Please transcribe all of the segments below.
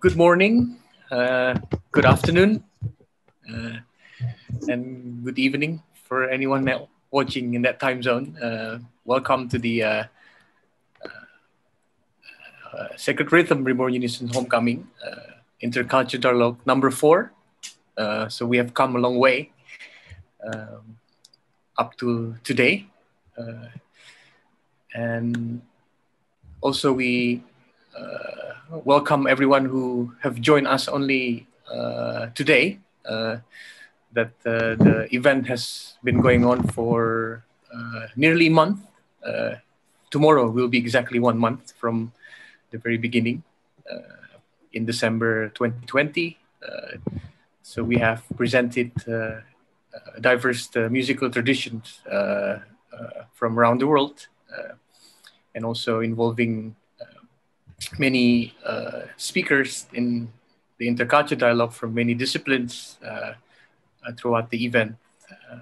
good morning, uh, good afternoon, uh, and good evening for anyone watching in that time zone. Uh, welcome to the uh, uh, Sacred Rhythm Reborn Unison Homecoming Intercultural Dialogue number four. so we have come a long way um, up to today. and also we uh, welcome everyone who have joined us only uh, today. Uh, that uh, the event has been going on for uh, nearly a month. Uh, tomorrow will be exactly one month from the very beginning in December 2020. so we have presented diverse musical traditions from around the world and also involving many uh, speakers in the intercultural dialogue from many disciplines uh, uh throughout the event. Uh,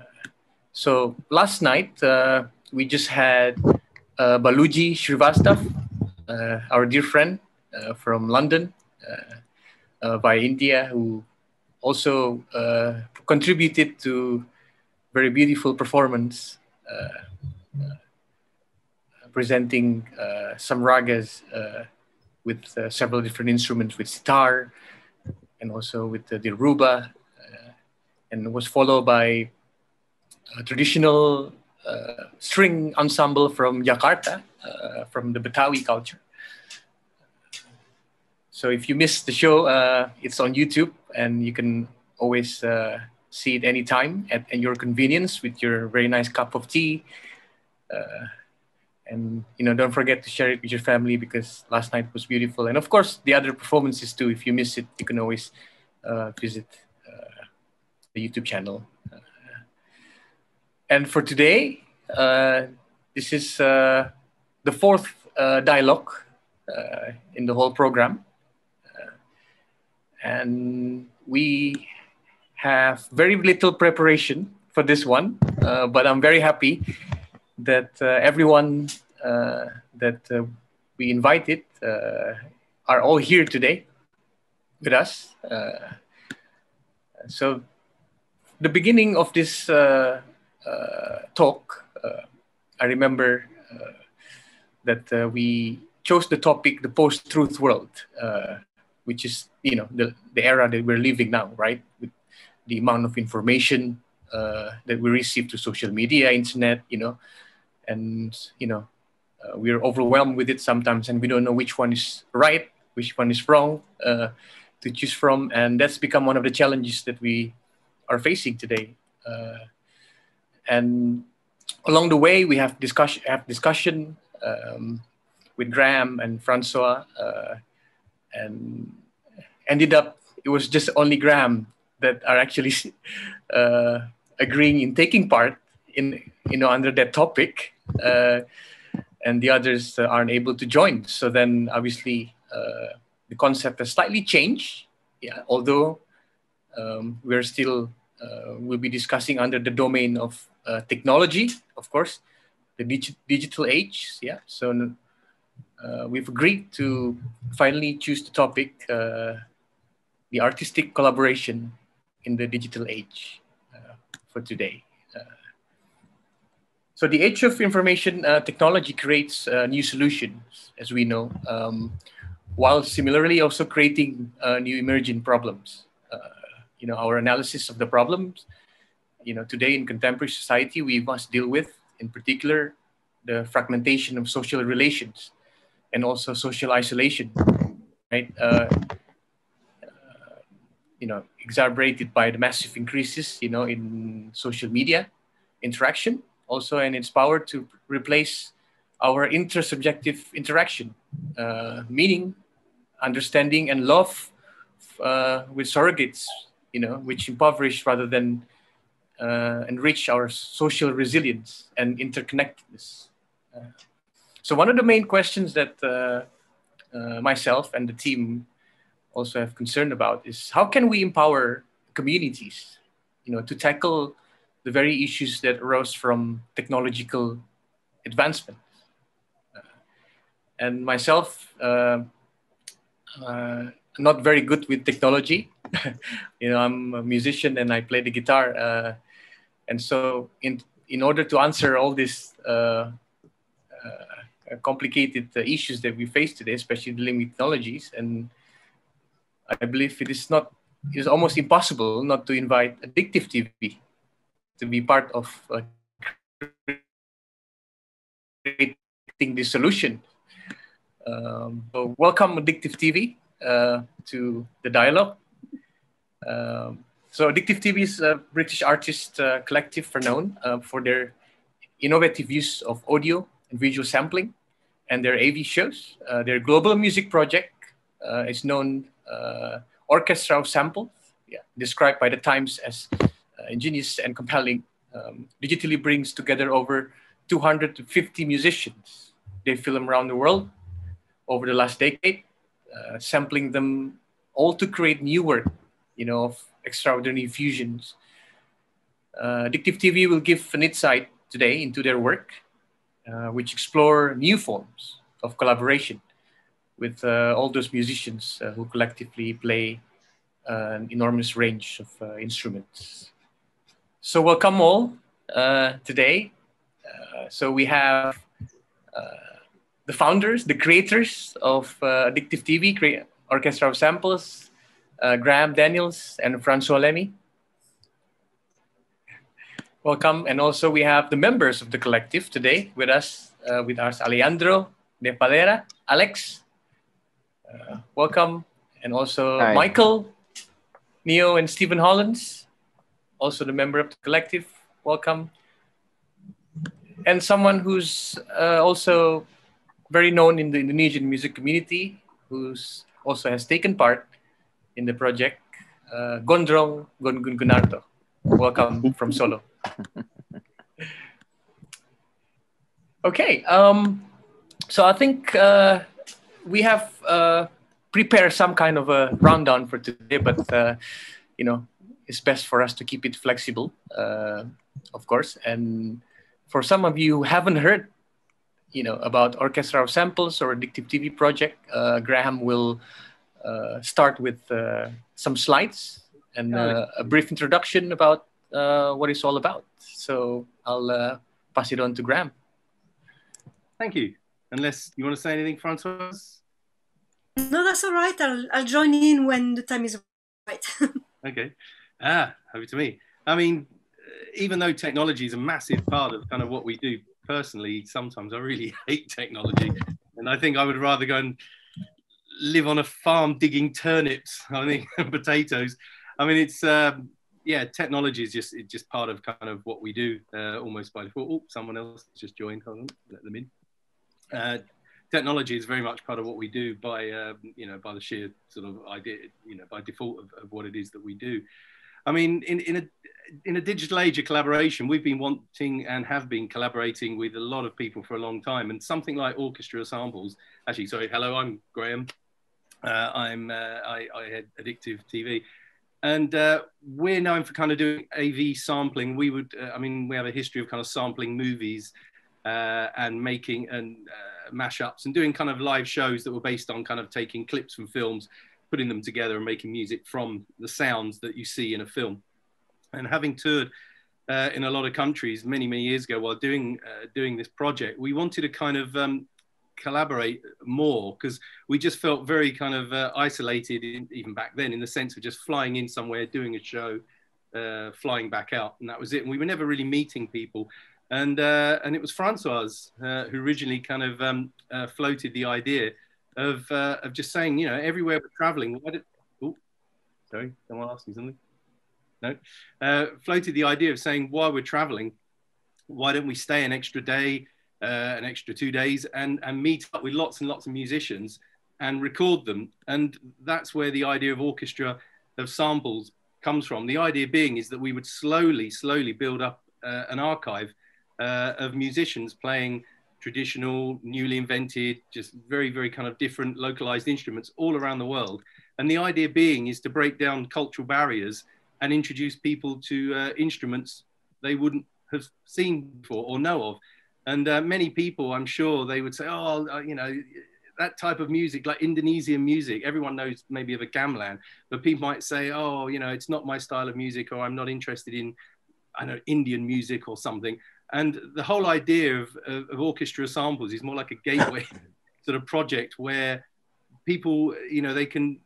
so last night, uh, we just had Baluji Srivastav, our dear friend from London, by India, who also contributed to very beautiful performance presenting some ragas with uh, several different instruments with sitar and also with the dilruba uh, and was followed by a traditional uh, string ensemble from Jakarta, uh, from the Betawi culture. So if you missed the show, uh, it's on YouTube and you can always uh, see it anytime at, at your convenience with your very nice cup of tea and you know don't forget to share it with your family because last night was beautiful. And of course the other performances too. If you miss it you can always uh, visit uh, the youtube channel. Uh, and for today uh, this is uh, the fourth uh, dialogue in the whole program. And we have very little preparation for this one but i'm very happy that uh, everyone uh, that uh, we invited are all here today with us. so the beginning of this talk, I remember that we chose the topic the post-truth world, which is you know the, the era that we're living now, right? With the amount of information uh, that we receive through social media, internet, you know, and you know uh, we're overwhelmed with it sometimes and we don't know which one is right which one is wrong uh, to choose from and that's become one of the challenges that we are facing today. Uh, and along the way we have discussion have discussion um, with graham and francois uh, and ended up it was just only graham that are actually uh, agreeing in taking part in you know under that topic uh, and the others aren't able to join. So then obviously uh, the concept has slightly changed. Yeah, although um, we're still uh, we'll be discussing under the domain of technology, of course, the dig- digital age. Yeah, so uh, we've agreed to finally choose the topic uh, the artistic collaboration in the digital age uh, for today. So the age of information uh, technology creates uh, new solutions, as we know, um, while similarly also creating uh, new emerging problems. Uh, you know, our analysis of the problems, you know, today in contemporary society, we must deal with, in particular, the fragmentation of social relations and also social isolation, right? Uh, uh, you know, exacerbated by the massive increases, you know, in social media interaction also and its power to replace our intersubjective interaction, uh, meaning, understanding, and love uh, with surrogates, you know, which impoverish rather than uh, enrich our social resilience and interconnectedness. Uh, so one of the main questions that uh, uh, myself and the team also have concern about is how can we empower communities, you know, to tackle the very issues that arose from technological advancement. Uh, and myself, uh, uh, not very good with technology. you know, I'm a musician and I play the guitar, uh, and so in in order to answer all these uh, complicated issues that we face today, especially dealing with technologies, and I believe it is not it is almost impossible not to invite addictive TV to be part of uh, creating this solution. Um, so welcome Addictive TV uh, to the dialogue. Um, so Addictive TV is a British artist uh, collective renowned uh, for their innovative use of audio and visual sampling and their AV shows. Uh, their global music project uh, is known Orchestra of Samples, yeah, described by the Times as ingenious and compelling, um, digitally brings together over 250 musicians. They film around the world over the last decade, uh, sampling them all to create new work, you know, of extraordinary fusions. Uh, Addictive TV will give an insight today into their work, uh, which explore new forms of collaboration with uh, all those musicians uh, who collectively play an enormous range of uh, instruments. So welcome all today. so we have the founders, the creators of uh, Addictive TV, Orchestra of Samples, uh, Graham Daniels and Francois Lamy. Welcome. And also we have the members of the collective today with us, uh, with us, Alejandro de Valera, Alex. Uh, welcome. And also Hi. Michael, Neo, and Stephen Hollands, also the member of the collective. Welcome. And someone who's uh, also very known in the Indonesian music community, who's also has taken part in the project, uh, Gondrong Gon Gun Gunarto. Welcome from Solo. okay, um, so I think uh, we have uh, prepared some kind of a rundown for today, but uh, you know, it's best for us to keep it flexible, uh, of course. And for some of you who haven't heard you know about orchestra of samples or addictive tv project uh, graham will uh, start with uh, some slides and uh, a brief introduction about uh, what it's all about. So i'll uh, pass it on to graham. Thank you. Unless you want to say anything francois no that's all right. I'll, I'll join in when the time is right. Okay ah over to me i mean even though technology is a massive part of kind of what we do personally, sometimes I really hate technology, and I think I would rather go and live on a farm digging turnips. I think potatoes. I mean, it's um, yeah, technology is just it's just part of kind of what we do uh, almost by default. Oh, someone else just joined. Hold on, let them in. Uh, technology is very much part of what we do by um, you know by the sheer sort of idea you know by default of, of what it is that we do. I mean, in, in a in a digital age of collaboration, we've been wanting and have been collaborating with a lot of people for a long time. And something like Orchestra Samples, actually, sorry, hello, I'm Graham. Uh, I'm uh, I, I head Addictive TV, and uh, we're known for kind of doing AV sampling. We would, uh, I mean, we have a history of kind of sampling movies uh, and making and uh, mashups and doing kind of live shows that were based on kind of taking clips from films, putting them together and making music from the sounds that you see in a film. And having toured uh, in a lot of countries many, many years ago while doing, uh, doing this project, we wanted to kind of um, collaborate more because we just felt very kind of uh, isolated in, even back then in the sense of just flying in somewhere, doing a show, uh, flying back out. And that was it. And we were never really meeting people. And, uh, and it was Francois uh, who originally kind of um, floated the idea of, of just saying, you know, everywhere we're traveling, why did, oh, sorry, someone asked me something no, uh, floated the idea of saying while we're traveling, why don't we stay an extra day, uh, an extra two days, and and meet up with lots and lots of musicians and record them. And that's where the idea of orchestra of samples comes from. The idea being is that we would slowly, slowly build up uh, an archive uh, of musicians playing traditional, newly invented, just very, very kind of different localized instruments all around the world. And the idea being is to break down cultural barriers and introduce people to uh, instruments they wouldn't have seen before or know of. And uh, many people, I'm sure, they would say, "Oh, uh, you know, that type of music, like Indonesian music, everyone knows maybe of a gamelan, but people might say, oh, you know, it's not my style of music, or I'm not interested in, I know, Indian music or something. And the whole idea of, of, of orchestra samples is more like a gateway sort of project where people, you know, they can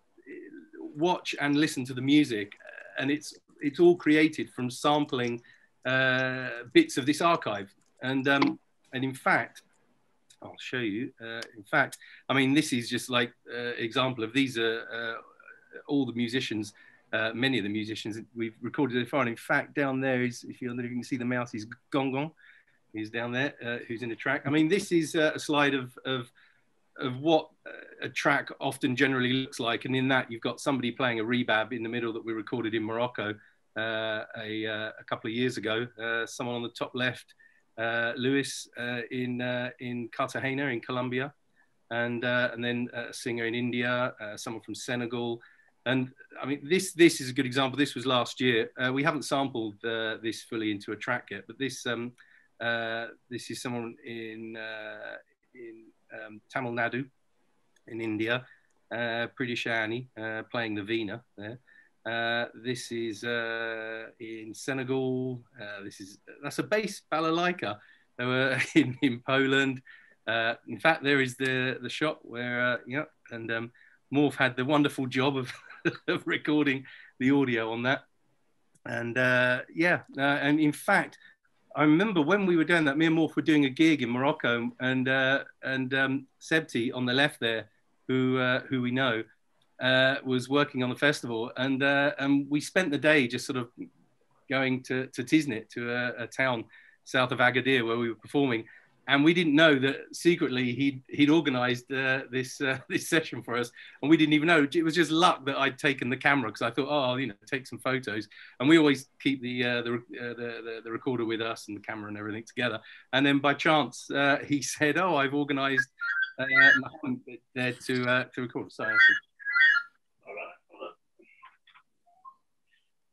watch and listen to the music, and it's it's all created from sampling uh, bits of this archive. And um, and in fact, I'll show you. Uh, in fact, I mean, this is just like uh, example of these are uh, all the musicians, uh, many of the musicians we've recorded so far. And in fact, down there is, if you, you can see the mouse, is Gong Gong. He's down there, uh, who's in the track. I mean, this is uh, a slide of, of, of what a track often generally looks like. And in that, you've got somebody playing a rebab in the middle that we recorded in Morocco a, a couple of years ago. someone on the top left uh, uh, in uh, in Cartagena in Colombia, and and then a singer in India, someone from Senegal, and I mean this this is a good example. This was last year. we haven't sampled this fully into a track yet, but this um, this is someone in in um, Tamil Nadu in India, uh, uh, playing the Veena there. Uh, this is uh, in Senegal. Uh, this is that's a bass balalaika. They were in, in Poland. Uh, in fact, there is the the shot where uh, yeah, and um, Morph had the wonderful job of, of recording the audio on that. And yeah, and in fact, I remember when we were doing that, me and Morph were doing a gig in Morocco, and and um, Sebti on the left there, who who we know uh, was working on the festival, and uh, and we spent the day just sort of going to to Tiznit, to a, a, town south of Agadir where we were performing, and we didn't know that secretly he'd he'd organised uh, this uh, this session for us, and we didn't even know. It was just luck that I'd taken the camera because I thought, oh, you know, take some photos, and we always keep the uh, the, uh, the, the, the recorder with us and the camera and everything together. And then by chance, he said, oh, I've organised. there to to record. So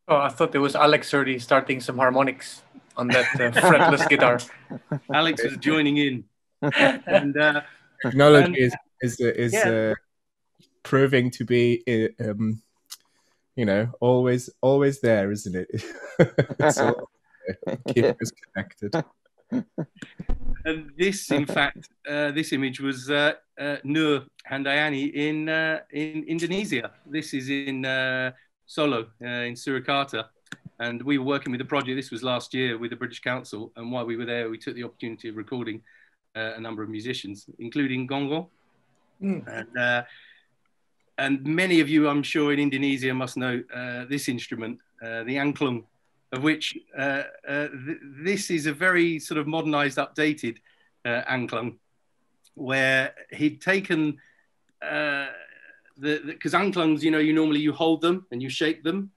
Oh, I thought it was Alex already starting some harmonics on that uh, fretless guitar. Alex is joining in. and, uh, Technology and, is is is yeah. uh, proving to be, uh, um, you know, always always there, isn't it? it's all, keep us connected. And this, in fact, uh, this image was uh, uh, Nur Handayani in uh, in Indonesia. This is in uh, Solo uh, in Surakarta. And we were working with the project, this was last year with the British Council. And while we were there, we took the opportunity of recording uh, a number of musicians, including Gongo. Mm. And, uh, and many of you, I'm sure, in Indonesia must know uh, this instrument, uh, the angklung, of which uh, th- this is a very sort of modernized, updated angklung, where he'd taken the because angklungs, you know, you normally you hold them and you shake them,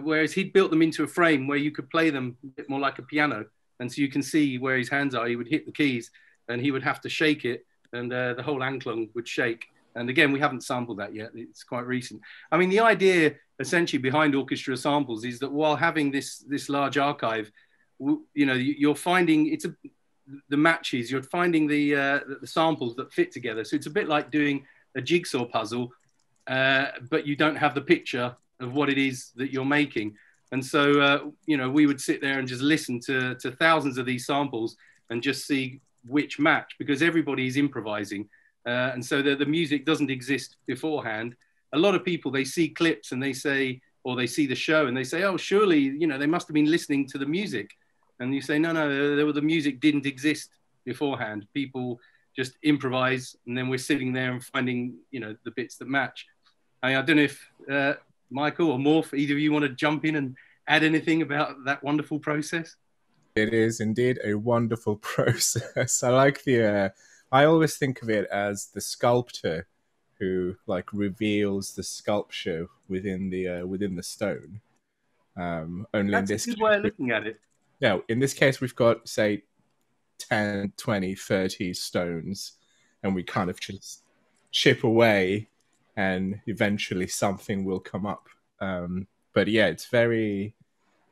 whereas he'd built them into a frame where you could play them a bit more like a piano, and so you can see where his hands are. He would hit the keys, and he would have to shake it, and uh, the whole angklung would shake. And again, we haven't sampled that yet; it's quite recent. I mean, the idea essentially behind orchestra samples is that while having this this large archive, you know, you're finding it's a the matches, you're finding the uh, the samples that fit together. So it's a bit like doing a jigsaw puzzle uh, but you don't have the picture of what it is that you're making. And so, uh, you know, we would sit there and just listen to, to thousands of these samples and just see which match because everybody is improvising. Uh, and so the, the music doesn't exist beforehand. A lot of people, they see clips and they say, or they see the show and they say, oh, surely, you know, they must have been listening to the music. And you say, no, no, the music didn't exist beforehand. People just improvise and then we're sitting there and finding, you know, the bits that match. I, I don't know if uh, Michael or Morph, either of you want to jump in and add anything about that wonderful process? It is indeed a wonderful process. I like the. Uh, I always think of it as the sculptor who like reveals the sculpture within the uh, within the stone. Um, only That's in this a good way of looking at it. Yeah, in this case, we've got say 10, 20, 30 stones, and we kind of just chip away and eventually something will come up. Um, but yeah, it's very.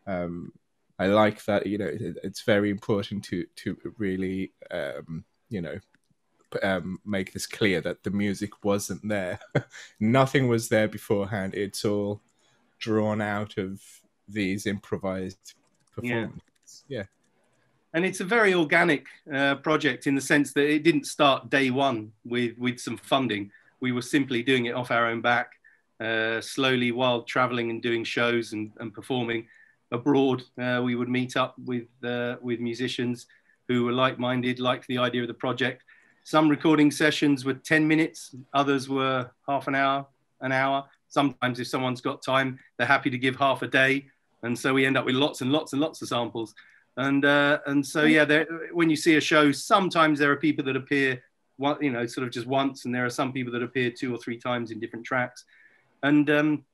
Um, I like that. You know, it, it's very important to to really um, you know um, make this clear that the music wasn't there. Nothing was there beforehand. It's all drawn out of these improvised performances. Yeah. yeah. And it's a very organic uh, project in the sense that it didn't start day one with, with some funding. We were simply doing it off our own back, uh, slowly while traveling and doing shows and, and performing abroad. Uh, we would meet up with, uh, with musicians who were like minded, liked the idea of the project. Some recording sessions were 10 minutes, others were half an hour, an hour. Sometimes, if someone's got time, they're happy to give half a day. And so we end up with lots and lots and lots of samples. And, uh, and so, yeah, when you see a show, sometimes there are people that appear, one, you know, sort of just once, and there are some people that appear two or three times in different tracks. And um,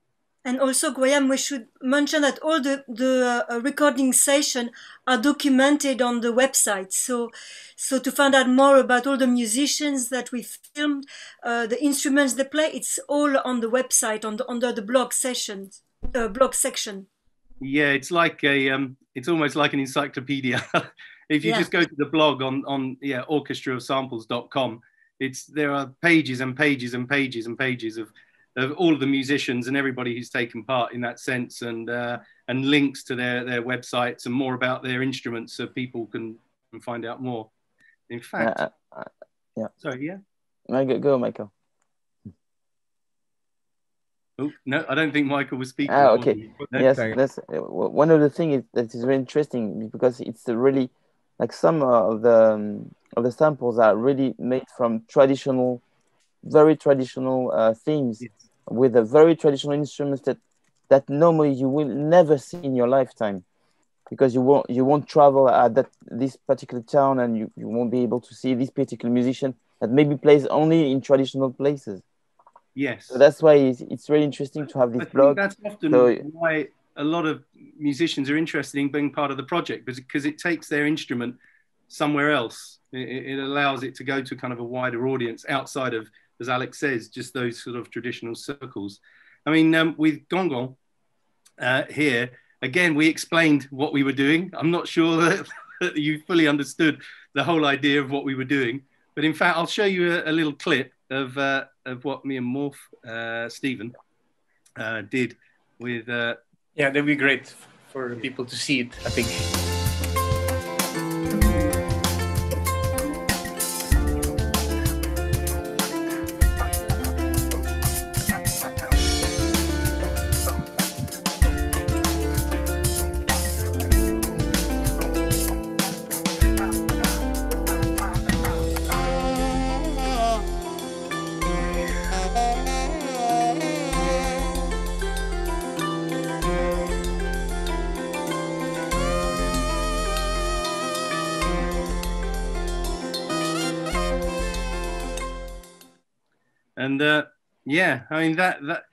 and also, Graham, we should mention that all the, the uh, recording sessions are documented on the website. So, so to find out more about all the musicians that we filmed, uh, the instruments they play, it's all on the website on the, under the blog sessions, uh, blog section. Yeah, it's like a, um, it's almost like an encyclopedia. if you yeah. just go to the blog on on yeah orchestraofsamples.com, it's there are pages and pages and pages and pages of of all of the musicians and everybody who's taken part in that sense, and uh, and links to their their websites and more about their instruments, so people can, can find out more. In fact, uh, uh, yeah. Sorry, yeah. No, go, go, Michael. Oh no, I don't think Michael was speaking. Ah, okay. Yes, that's uh, one of the things that is very interesting because it's really like some of the um, of the samples are really made from traditional, very traditional uh, themes. Yes. with a very traditional instruments that that normally you will never see in your lifetime because you won't you won't travel at that this particular town and you, you won't be able to see this particular musician that maybe plays only in traditional places. Yes. So that's why it's, it's really interesting to have this I blog. that's often so, why a lot of musicians are interested in being part of the project because it takes their instrument somewhere else it, it allows it to go to kind of a wider audience outside of as Alex says, just those sort of traditional circles. I mean, um, with Gong uh, here, again, we explained what we were doing. I'm not sure that, that, you fully understood the whole idea of what we were doing, but in fact, I'll show you a, a little clip of, uh, of what me and Morph, uh, Stephen, uh, did with. Yeah, that'd be great for people to see it, I think. Yeah, I mean that that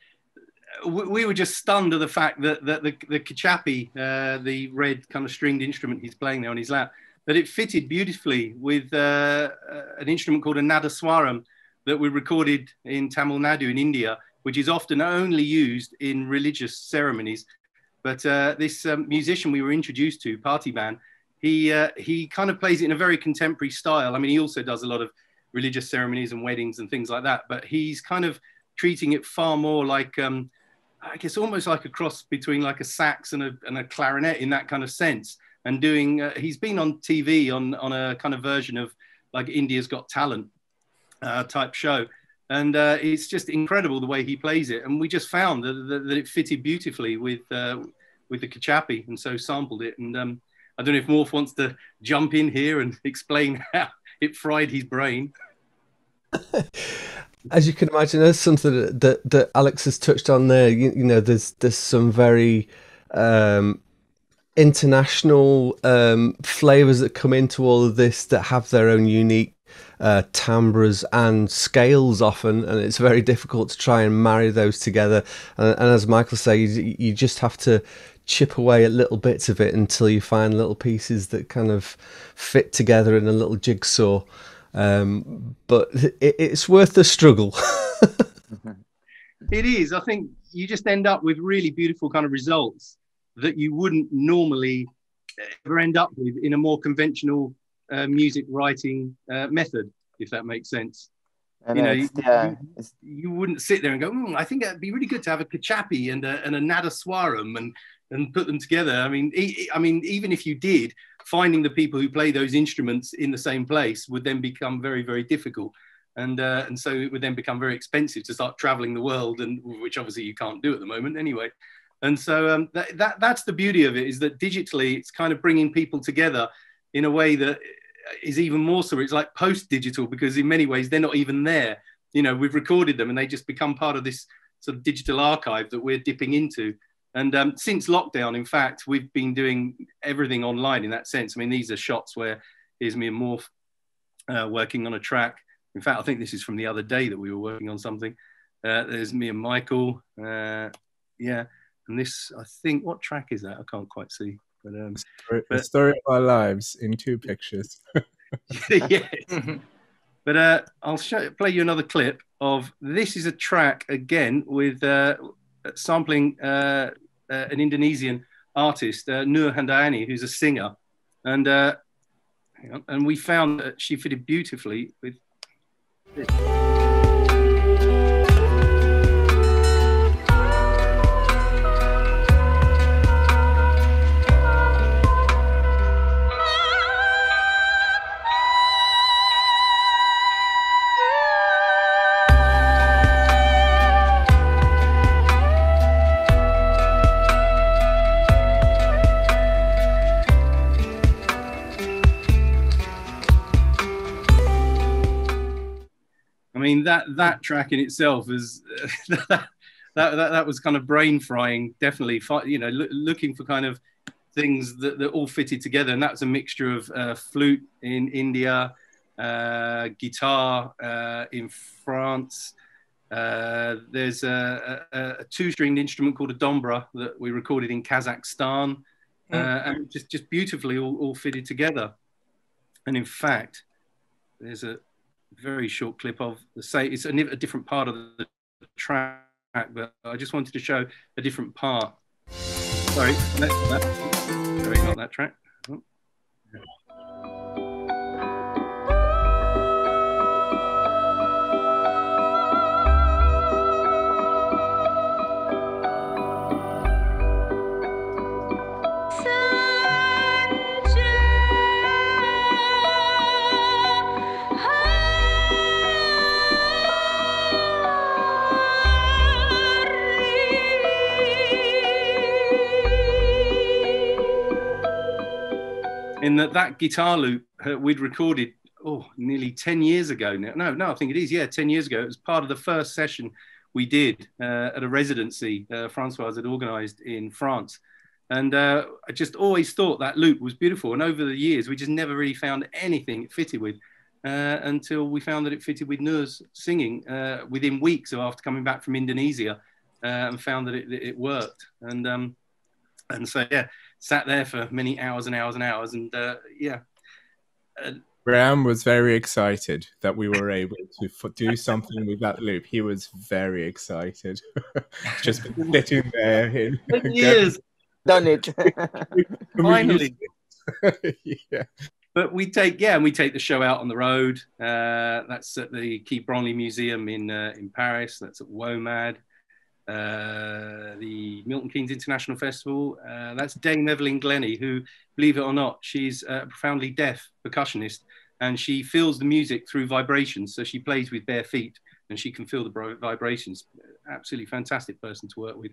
we were just stunned at the fact that, that the, the kachapi, uh, the red kind of stringed instrument he's playing there on his lap, that it fitted beautifully with uh, uh an instrument called a nadaswaram that we recorded in Tamil Nadu in India, which is often only used in religious ceremonies. But uh, this um, musician we were introduced to, Parthiban, he, uh, he kind of plays it in a very contemporary style. I mean, he also does a lot of religious ceremonies and weddings and things like that. But he's kind of treating it far more like, um, I guess, almost like a cross between like a sax and a, and a clarinet in that kind of sense. And doing, uh, he's been on TV on, on a kind of version of like India's Got Talent uh, type show. And uh, it's just incredible the way he plays it. And we just found that, that, that it fitted beautifully with, uh, with the Kachapi and so sampled it. And um, I don't know if Morph wants to jump in here and explain how, it fried his brain. As you can imagine, there's something that, that, that Alex has touched on there. You, you know, there's there's some very um, international um, flavors that come into all of this that have their own unique uh, timbres and scales often, and it's very difficult to try and marry those together. And, and as Michael says, you, you just have to chip away at little bits of it until you find little pieces that kind of fit together in a little jigsaw. Um, but it, it's worth the struggle. it is. I think you just end up with really beautiful kind of results that you wouldn't normally ever end up with in a more conventional uh, music writing uh, method. if that makes sense. And you know, it's, you, yeah, it's, you wouldn't sit there and go, "Hmm, I think it'd be really good to have a kachapi and a, and a nadaswaram and and put them together. I mean, e- I mean, even if you did, finding the people who play those instruments in the same place would then become very, very difficult. And uh, and so it would then become very expensive to start traveling the world, and which obviously you can't do at the moment anyway. And so um, that, that that's the beauty of it is that digitally it's kind of bringing people together in a way that is even more so. It's like post digital because in many ways they're not even there. You know, we've recorded them and they just become part of this sort of digital archive that we're dipping into. And um, since lockdown, in fact, we've been doing everything online in that sense. I mean, these are shots where here's me and Morph uh, working on a track. In fact, I think this is from the other day that we were working on something. Uh, there's me and Michael. Uh, yeah. And this, I think, what track is that? I can't quite see. But, um, The But- story of our lives in two pictures. yeah. But uh, I'll show, play you another clip of this is a track again with uh, sampling uh, uh, an Indonesian artist, uh, Nur Handayani, who's a singer, and uh, and we found that she fitted beautifully with. This. That that track in itself is that, that that that was kind of brain frying. Definitely, you know, loo- looking for kind of things that, that all fitted together, and that's a mixture of uh, flute in India, uh, guitar uh, in France. Uh, there's a, a, a two-stringed instrument called a dombra that we recorded in Kazakhstan, uh, and just just beautifully all, all fitted together. And in fact, there's a very short clip of the say it's a, a different part of the track, but I just wanted to show a different part. Sorry, that, that, sorry, not that track. That guitar loop uh, we'd recorded oh nearly 10 years ago now. No no i think it is. Yeah 10 years ago. It was part of the first session we did uh, at a residency uh, francois had organized in france. And uh, i just always thought that loop was beautiful. And over the years we just never really found anything it fitted with uh, until we found that it fitted with Nur's singing uh, within weeks of after coming back from Indonesia and found that it, it worked. And um, and so yeah, sat there for many hours and hours and hours, and uh, yeah, Graham was very excited that we were able to f- do something with that loop. He was very excited. Just been sitting there. In, years done it. finally. yeah. But we take yeah, and we take the show out on the road. Uh, that's at the Quai Branly Museum in uh, in Paris. That's at WOMAD. Uh, the Milton Keynes International Festival. Uh, that's Dame Evelyn Glennie, who, believe it or not, she's a profoundly deaf percussionist, and she feels the music through vibrations. So she plays with bare feet, and she can feel the vibrations. Absolutely fantastic person to work with.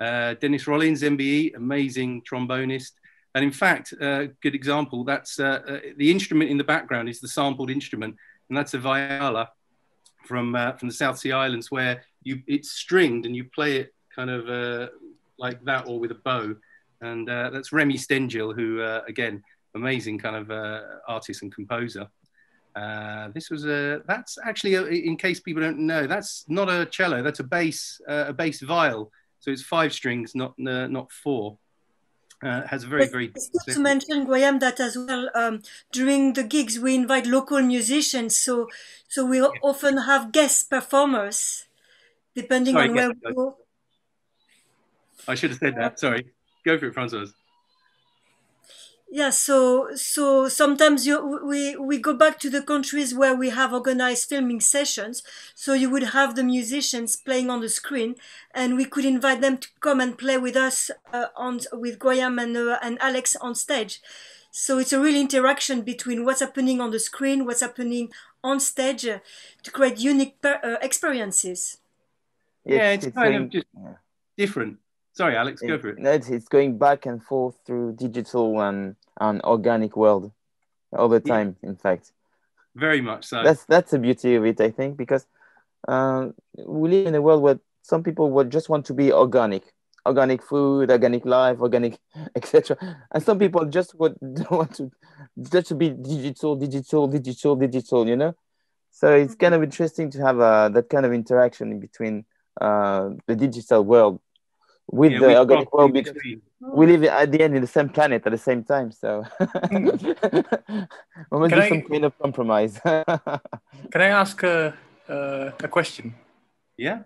Uh, Dennis Rollins, MBE, amazing trombonist. And in fact, a uh, good example, that's uh, uh, the instrument in the background is the sampled instrument, and that's a viola from uh, from the South Sea Islands, where you it's stringed and you play it kind of uh, like that or with a bow. And uh, that's Remy Stengil, who again, amazing kind of artist and composer. this was a that's actually a, in case people don't know, that's not a cello, that's a bass a bass viol. So it's five strings, not not four. Uh, has a very, very. It's good to mention, Graham, that as well um, during the gigs we invite local musicians, so so we often have guest performers, depending Sorry, on where we go. I should have said that. Sorry, go for it, Francois. Yeah so so sometimes you we we go back to the countries where we have organized filming sessions. So you would have the musicians playing on the screen and we could invite them to come and play with us uh, on with Graham and uh, and Alex on stage. So it's a real interaction between what's happening on the screen what's happening on stage uh, to create unique per, uh, experiences. Yeah it's, it's kind of just yeah. different Sorry, Alex, go for it. It's, it's going back and forth through digital and, and organic world all the time, yeah. in fact. Very much so. That's that's the beauty of it, I think, because uh, we live in a world where some people would just want to be organic, organic food, organic life, organic, etc. And some people just would want to just to be digital, digital, digital, digital. You know, so it's kind of interesting to have uh, that kind of interaction in between uh, the digital world with yeah, the organic world because we live at the end in the same planet at the same time. So we must do I, some kind of compromise. can I ask a, uh, a question? Yeah.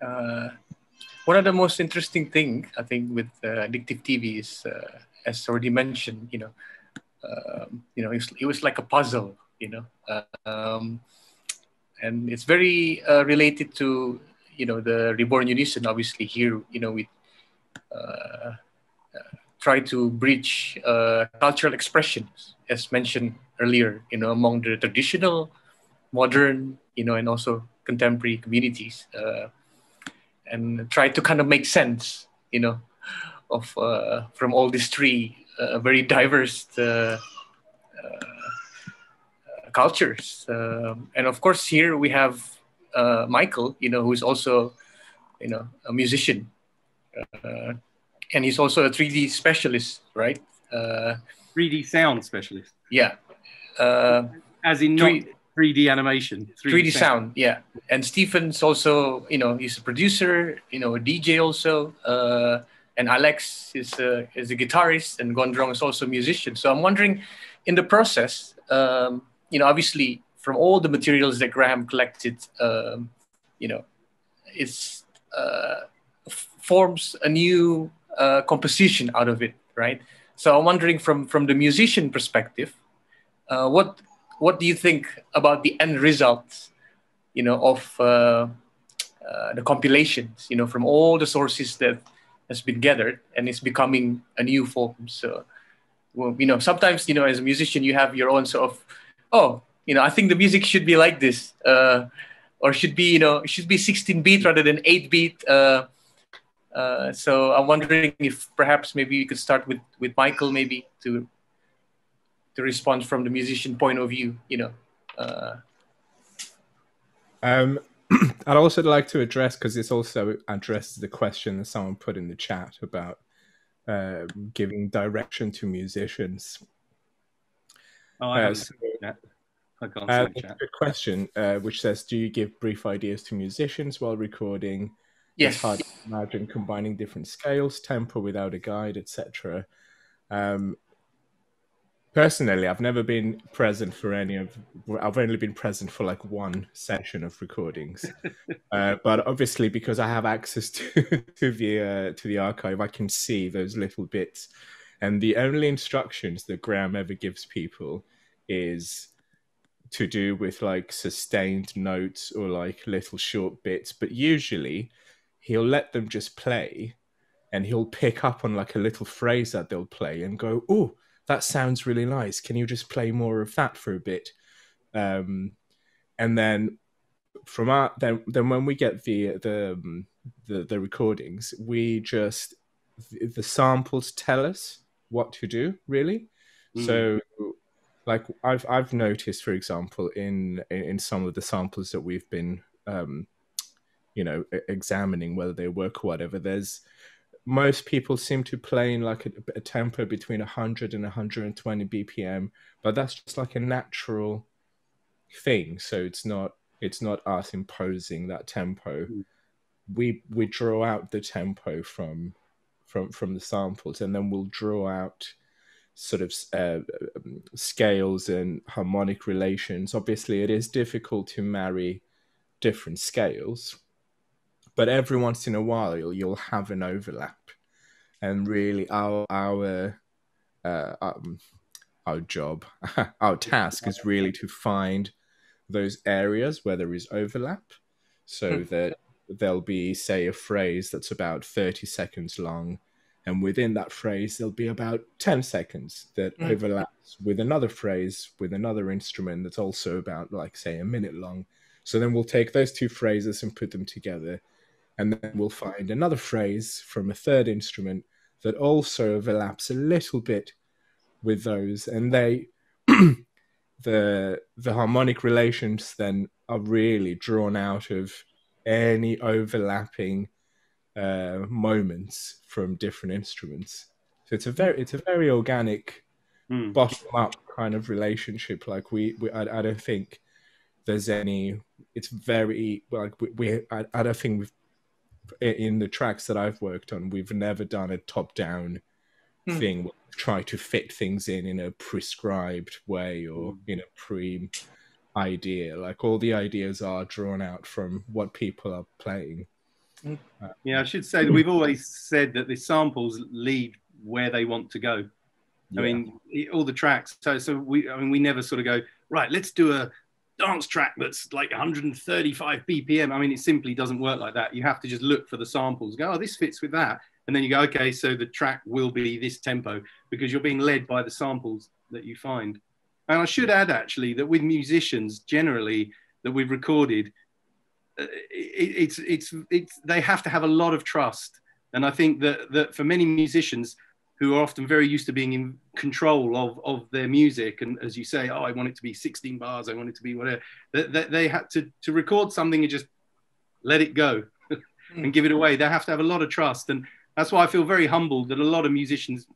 Uh, one of the most interesting thing I think with uh, addictive TV is, uh, as already mentioned, you know, um, you know, it was, it was, like a puzzle, you know, um, and it's very uh, related to you know the reborn unison obviously here you know we uh, uh, try to bridge uh, cultural expressions as mentioned earlier you know among the traditional modern you know and also contemporary communities uh, and try to kind of make sense you know of uh, from all these three uh, very diverse cultures. Um, and of course here we have uh, Michael, you know, who is also, you know, a musician, uh, and he's also a 3D specialist, right? Uh, 3D sound specialist. Yeah. Uh, As in 3, not 3D animation. 3D, 3D sound. sound. yeah. And Stephen's also, you know, he's a producer, you know, a DJ also. Uh, and Alex is a, is a guitarist, and Gondrong is also a musician. So I'm wondering, in the process, um, you know, obviously from all the materials that Graham collected, um, you know, it's uh, forms a new uh, composition out of it, right? So I'm wondering from from the musician perspective, uh, what what do you think about the end results, you know, of uh, uh, the compilations, you know, from all the sources that has been gathered and it's becoming a new form. So, well, you know, sometimes you know, as a musician, you have your own sort of, oh, you know, I think the music should be like this, uh, or should be, you know, should be 16 beat rather than 8 beat. Uh, uh, so I'm wondering if perhaps maybe you could start with with Michael, maybe to to respond from the musician point of view. You know. Uh. Um, I'd also like to address because this also addresses the question that someone put in the chat about uh, giving direction to musicians. Oh, I uh, so, uh, a good question, uh, which says, "Do you give brief ideas to musicians while recording? Yes. It's hard to imagine combining different scales, tempo without a guide, etc." Um, personally, I've never been present for any of. I've only been present for like one session of recordings, uh, but obviously because I have access to to the uh, to the archive, I can see those little bits. And the only instructions that Graham ever gives people is to do with like sustained notes or like little short bits, but usually he'll let them just play and he'll pick up on like a little phrase that they'll play and go, Oh, that sounds really nice. Can you just play more of that for a bit? Um, and then from our then then when we get the the um, the, the recordings, we just the, the samples tell us what to do really. Mm. So like I've I've noticed, for example, in in some of the samples that we've been, um, you know, examining whether they work or whatever. There's most people seem to play in like a, a tempo between 100 and 120 BPM, but that's just like a natural thing. So it's not it's not us imposing that tempo. Mm. We we draw out the tempo from from from the samples, and then we'll draw out sort of uh, um, scales and harmonic relations. Obviously, it is difficult to marry different scales, but every once in a while you'll have an overlap, and really our our uh, um, our job, our task is really to find those areas where there is overlap, so Hmm. that there'll be, say, a phrase that's about thirty seconds long, and within that phrase there'll be about ten seconds that Hmm. overlaps with another phrase with another instrument that's also about, like, say, a minute long. So then we'll take those two phrases and put them together, and then we'll find another phrase from a third instrument that also overlaps a little bit with those, and they the the harmonic relations then are really drawn out of any overlapping uh, moments from different instruments. So it's a very it's a very organic Hmm. bottom up kind of relationship. Like we, we I, I don't think there's any. It's very like we. we I, I don't think we've in the tracks that I've worked on, we've never done a top down Hmm. thing. Where we try to fit things in in a prescribed way or Hmm. in a pre idea. Like all the ideas are drawn out from what people are playing. Yeah, I should say that we've always said that the samples lead where they want to go. I mean, all the tracks. So, so we, I mean, we never sort of go right. Let's do a dance track that's like 135 BPM. I mean, it simply doesn't work like that. You have to just look for the samples. Go, oh, this fits with that, and then you go, okay, so the track will be this tempo because you're being led by the samples that you find. And I should add actually that with musicians generally that we've recorded, it, it's it's it's they have to have a lot of trust. And I think that that for many musicians who are often very used to being in control of, of their music. And as you say, oh, I want it to be 16 bars, I want it to be whatever, that, that they had to, to record something and just let it go and give it away. They have to have a lot of trust. And that's why I feel very humbled that a lot of musicians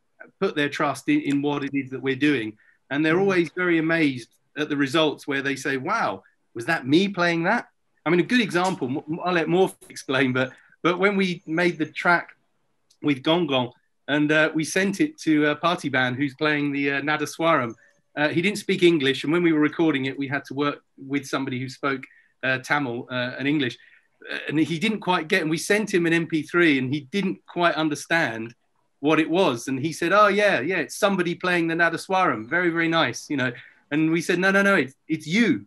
put their trust in, in what it is that we're doing. And they're mm. always very amazed at the results where they say, wow, was that me playing that? I mean, a good example, I'll let Morph explain, but, but when we made the track with Gong Gong, and uh, we sent it to a party band who's playing the uh. Uh, he didn't speak English, and when we were recording it, we had to work with somebody who spoke uh, Tamil uh, and English, Uh, and he didn't quite get. And we sent him an MP3, and he didn't quite understand what it was. And he said, "Oh yeah, yeah, it's somebody playing the Nadaswaram. Very, very nice, you know." And we said, "No, no, no, it's it's you."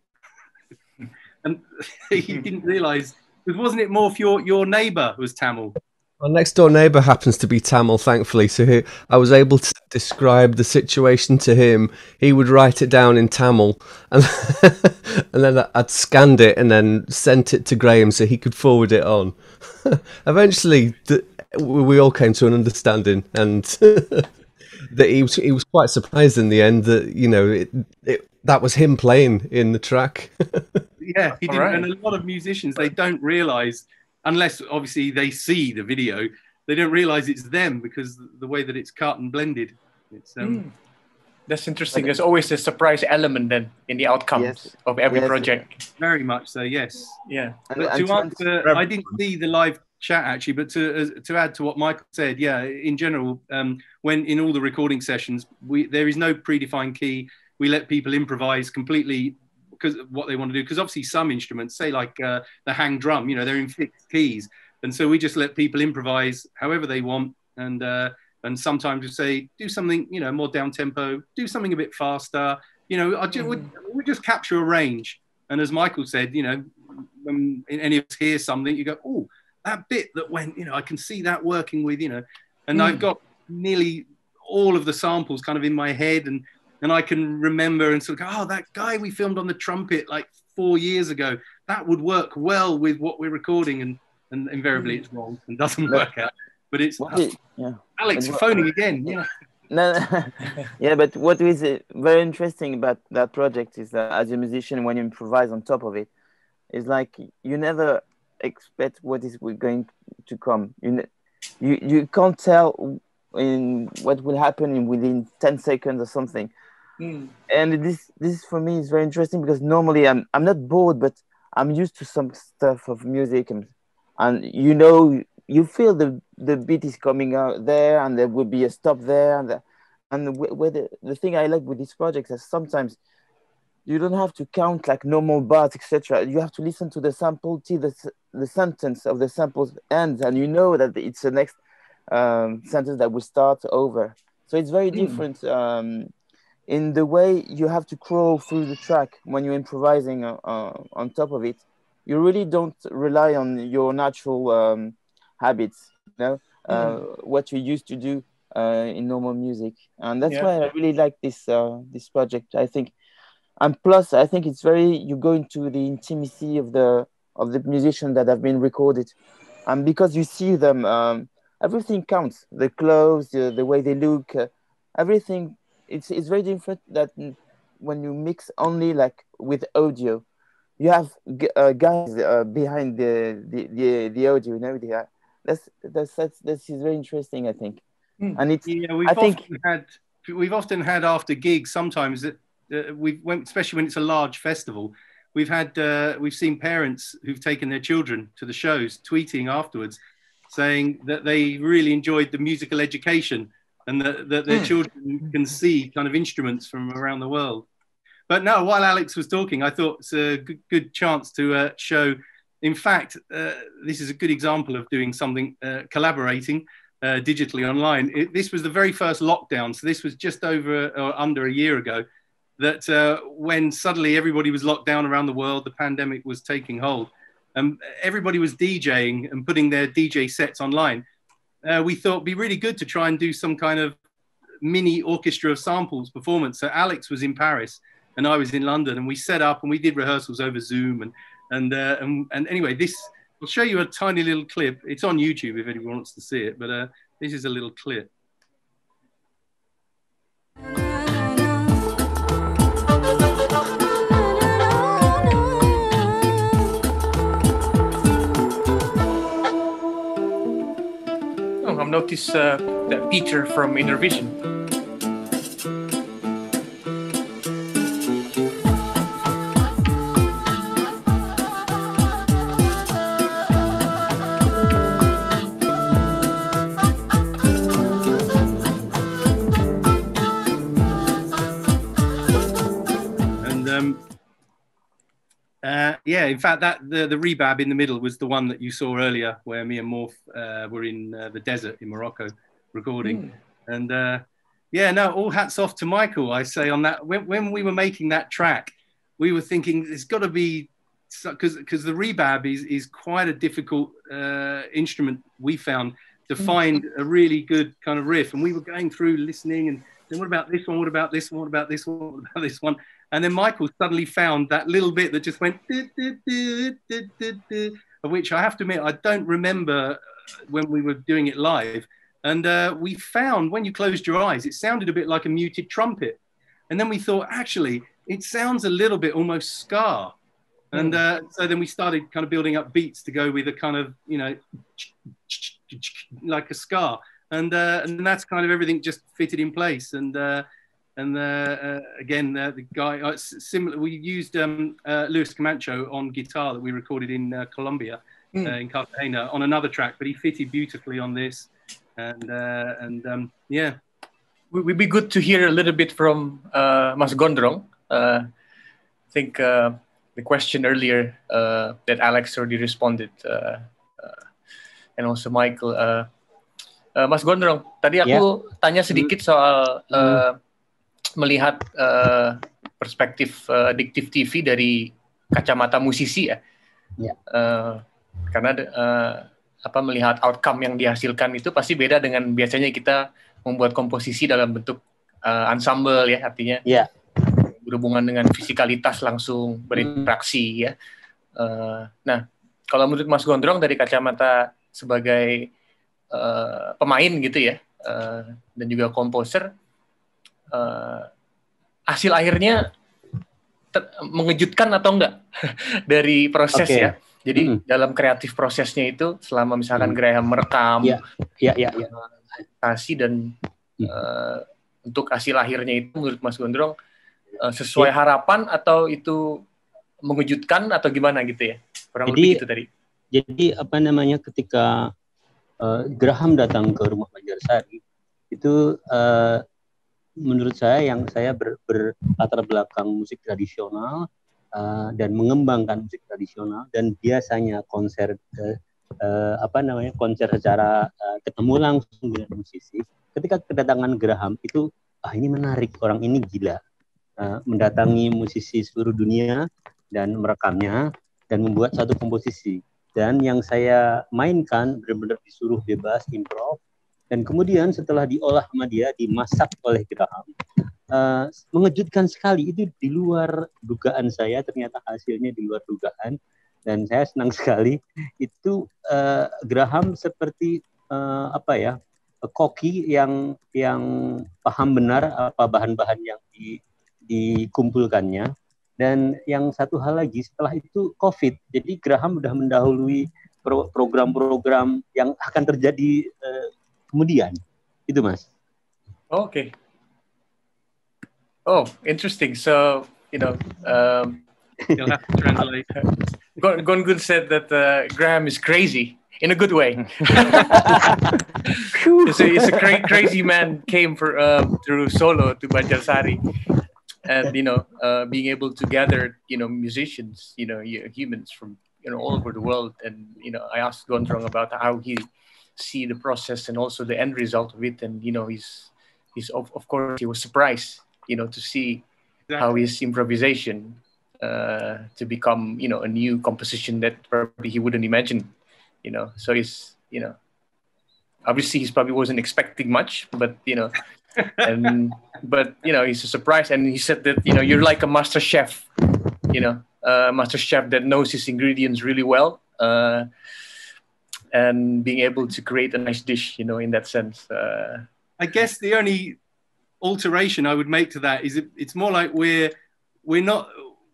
And he mm-hmm. didn't realise. Wasn't it more for your your neighbour was Tamil? Our next door neighbour happens to be Tamil, thankfully. So he, I was able to describe the situation to him. He would write it down in Tamil, and, and then I'd scanned it and then sent it to Graham so he could forward it on. Eventually, the, we all came to an understanding, and that he was he was quite surprised in the end that you know it, it, that was him playing in the track. yeah, he didn't. right. And a lot of musicians they don't realize, unless obviously they see the video, they don't realize it's them because the way that it's cut and blended. It's um, Mm. That's interesting. There's always a surprise element then in the outcomes Yes. of every Yes. project. very much so. Yes. Yeah. And, But to to- answer, I didn't see the live chat actually, but to uh, to add to what Michael said, yeah, in general, um, when in all the recording sessions, we there is no predefined key. We let people improvise completely because of what they want to do. Because obviously, some instruments, say like uh, the hang drum, you know, they're in fixed keys, and so we just let people improvise however they want, and uh, and sometimes we say do something, you know, more down tempo, do something a bit faster. You know, I just, we, we just capture a range. And as Michael said, you know, when any of us hear something, you go, oh, that bit that went, you know, I can see that working with, you know, and Mm. I've got nearly all of the samples kind of in my head and and I can remember and sort of go, oh, that guy we filmed on the trumpet like four years ago, that would work well with what we're recording, and and invariably it's wrong and doesn't work out. But it's is- yeah. Alex what- phoning again. Yeah, No, no. yeah, but what is uh, very interesting about that project is that as a musician, when you improvise on top of it, it's like you never expect what is going to come. You you you can't tell in what will happen in within ten seconds or something. Mm. And this this for me is very interesting because normally I'm I'm not bored, but I'm used to some stuff of music and and you know you feel the the beat is coming out there and there will be a stop there and the, and wh- where the, the thing I like with this project is sometimes you don't have to count like normal bars etc. You have to listen to the sample till the the sentence of the sample ends and you know that it's the next um, sentence that will start over So it's very Mm. different um, in the way you have to crawl through the track when you're improvising uh, uh, on top of it. You really don't rely on your natural um, habits, you know, uh, what you used to do uh, in normal music, and that's Yeah. why I really like this uh, this project. I think, and plus, I think it's very you go into the intimacy of the of the musicians that have been recorded, and because you see them, um, everything counts. The clothes, the, the way they look, uh, everything. It's it's very different that when you mix only like with audio, you have g- uh, guys uh, behind the, the the the audio. You know, they are, that's that's that's this is very interesting. I think, Hmm. and it's Yeah, we've I think- often had we've often had after gigs sometimes that uh, we've went, especially when it's a large festival. We've had uh, we've seen parents who've taken their children to the shows tweeting afterwards, saying that they really enjoyed the musical education and that, that their Hmm. children can see kind of instruments from around the world. But no, while Alex was talking, I thought it's a good, good chance to uh, show. In fact, uh, this is a good example of doing something uh, collaborating uh, digitally online. It, this was the very first lockdown, so this was just over or under a year ago. That uh, when suddenly everybody was locked down around the world, the pandemic was taking hold, and everybody was DJing and putting their DJ sets online. Uh, we thought be really good to try and do some kind of mini orchestra of samples performance. So Alex was in Paris and I was in London, and we set up and we did rehearsals over Zoom and and uh, and, and anyway, this I'll show you a tiny little clip. It's on YouTube if anyone wants to see it, but uh, this is a little clip. I've noticed uh, that Peter from Innervision. Yeah, in fact, that the, the rebab in the middle was the one that you saw earlier, where me and Morph uh, were in uh, the desert in Morocco recording. And uh, yeah, no, all hats off to Michael. I say on that when, when we were making that track, we were thinking there's got to be because because the rebab is is quite a difficult uh, instrument we found to find a really good kind of riff, and we were going through listening and then what about this one? What about this one? What about this one? What about this one? And then Michael suddenly found that little bit that just went, "Du, du, du, du, du, du," of which I have to admit, I don't remember when we were doing it live. And uh, we found when you closed your eyes, it sounded a bit like a muted trumpet. And then we thought, actually, it sounds a little bit almost ska. And uh, so then we started kind of building up beats to go with a kind of, you know, like a ska. And, uh, and that's kind of everything just fitted in place. And, uh, and uh, uh, again, uh, the guy, uh, s- similar, we used um, uh, Luis Camacho on guitar that we recorded in uh, Colombia, Mm. uh, in Cartagena, on another track, but he fitted beautifully on this. And, uh, and um, yeah, It would be good to hear a little bit from uh, Mas Gondrong. Uh, I think uh, the question earlier uh, that Alex already responded, uh, uh, and also Michael. Uh, uh, Mas Gondrong, tadi aku tanya sedikit soal uh, melihat uh, perspektif uh, Addictive TV dari kacamata musisi ya. Ya. Uh, karena uh, apa melihat outcome yang dihasilkan itu pasti beda dengan biasanya kita membuat komposisi dalam bentuk uh, ensemble ya artinya Iya. berhubungan dengan fisikalitas langsung berinteraksi ya. Uh, nah kalau menurut Mas Gondrong dari kacamata sebagai uh, pemain gitu ya uh, dan juga komposer uh, hasil akhirnya ter- mengejutkan atau enggak dari proses Oke. ya. Jadi Mm. dalam kreatif prosesnya itu selama misalkan Mm. Graham merekam Iya. Ya, ya, ya. kasih dan Hmm. eh, untuk hasil akhirnya itu menurut Mas Gondrong eh, sesuai Iya. harapan atau itu mengejutkan atau gimana gitu ya kurang Jadi- lebih gitu tadi Jadi apa namanya ketika eh, Graham datang ke rumah Banjarsari itu eh, menurut saya yang saya ber, berlatar belakang musik tradisional eh, dan mengembangkan musik tradisional dan biasanya konser eh, eh, apa namanya konser secara eh, ketemu langsung dengan musisi ketika kedatangan Graham itu ah ini menarik orang ini gila. Uh, mendatangi musisi seluruh dunia dan merekamnya dan membuat satu komposisi. Dan yang saya mainkan benar-benar disuruh bebas improv dan kemudian setelah diolah sama dia dimasak oleh Graham uh, mengejutkan sekali. Itu di luar dugaan saya ternyata hasilnya di luar dugaan. Dan saya senang sekali. Itu uh, Graham seperti uh, apa ya koki yang yang paham benar apa bahan-bahan yang di, dikumpulkannya. Dan yang satu hal lagi setelah itu COVID. Jadi Graham sudah mendahului program-program yang akan terjadi uh, kemudian itu mas. Okay. oh interesting. So you know um, you'll have to translate. Gon said that uh, Graham is crazy in a good way. it's a, it's a cra- crazy man came for uh, through solo to Banjarsari, and you know, uh, being able to gather you know musicians, you know, humans from you know all over the world, and you know, I asked Gondrong about how he see the process and also the end result of it, and you know, he's he's of, of course he was surprised, you know, to see exactly. how his improvisation uh, to become you know a new composition that probably he wouldn't imagine you know. So he's you know obviously he probably wasn't expecting much but you know and but you know he's a surprise. And he said that you know you're like a master chef you know a master chef that knows his ingredients really well uh, and being able to create a nice dish you know in that sense uh, i guess the only alteration i would make to that is it, it's more like we're we're not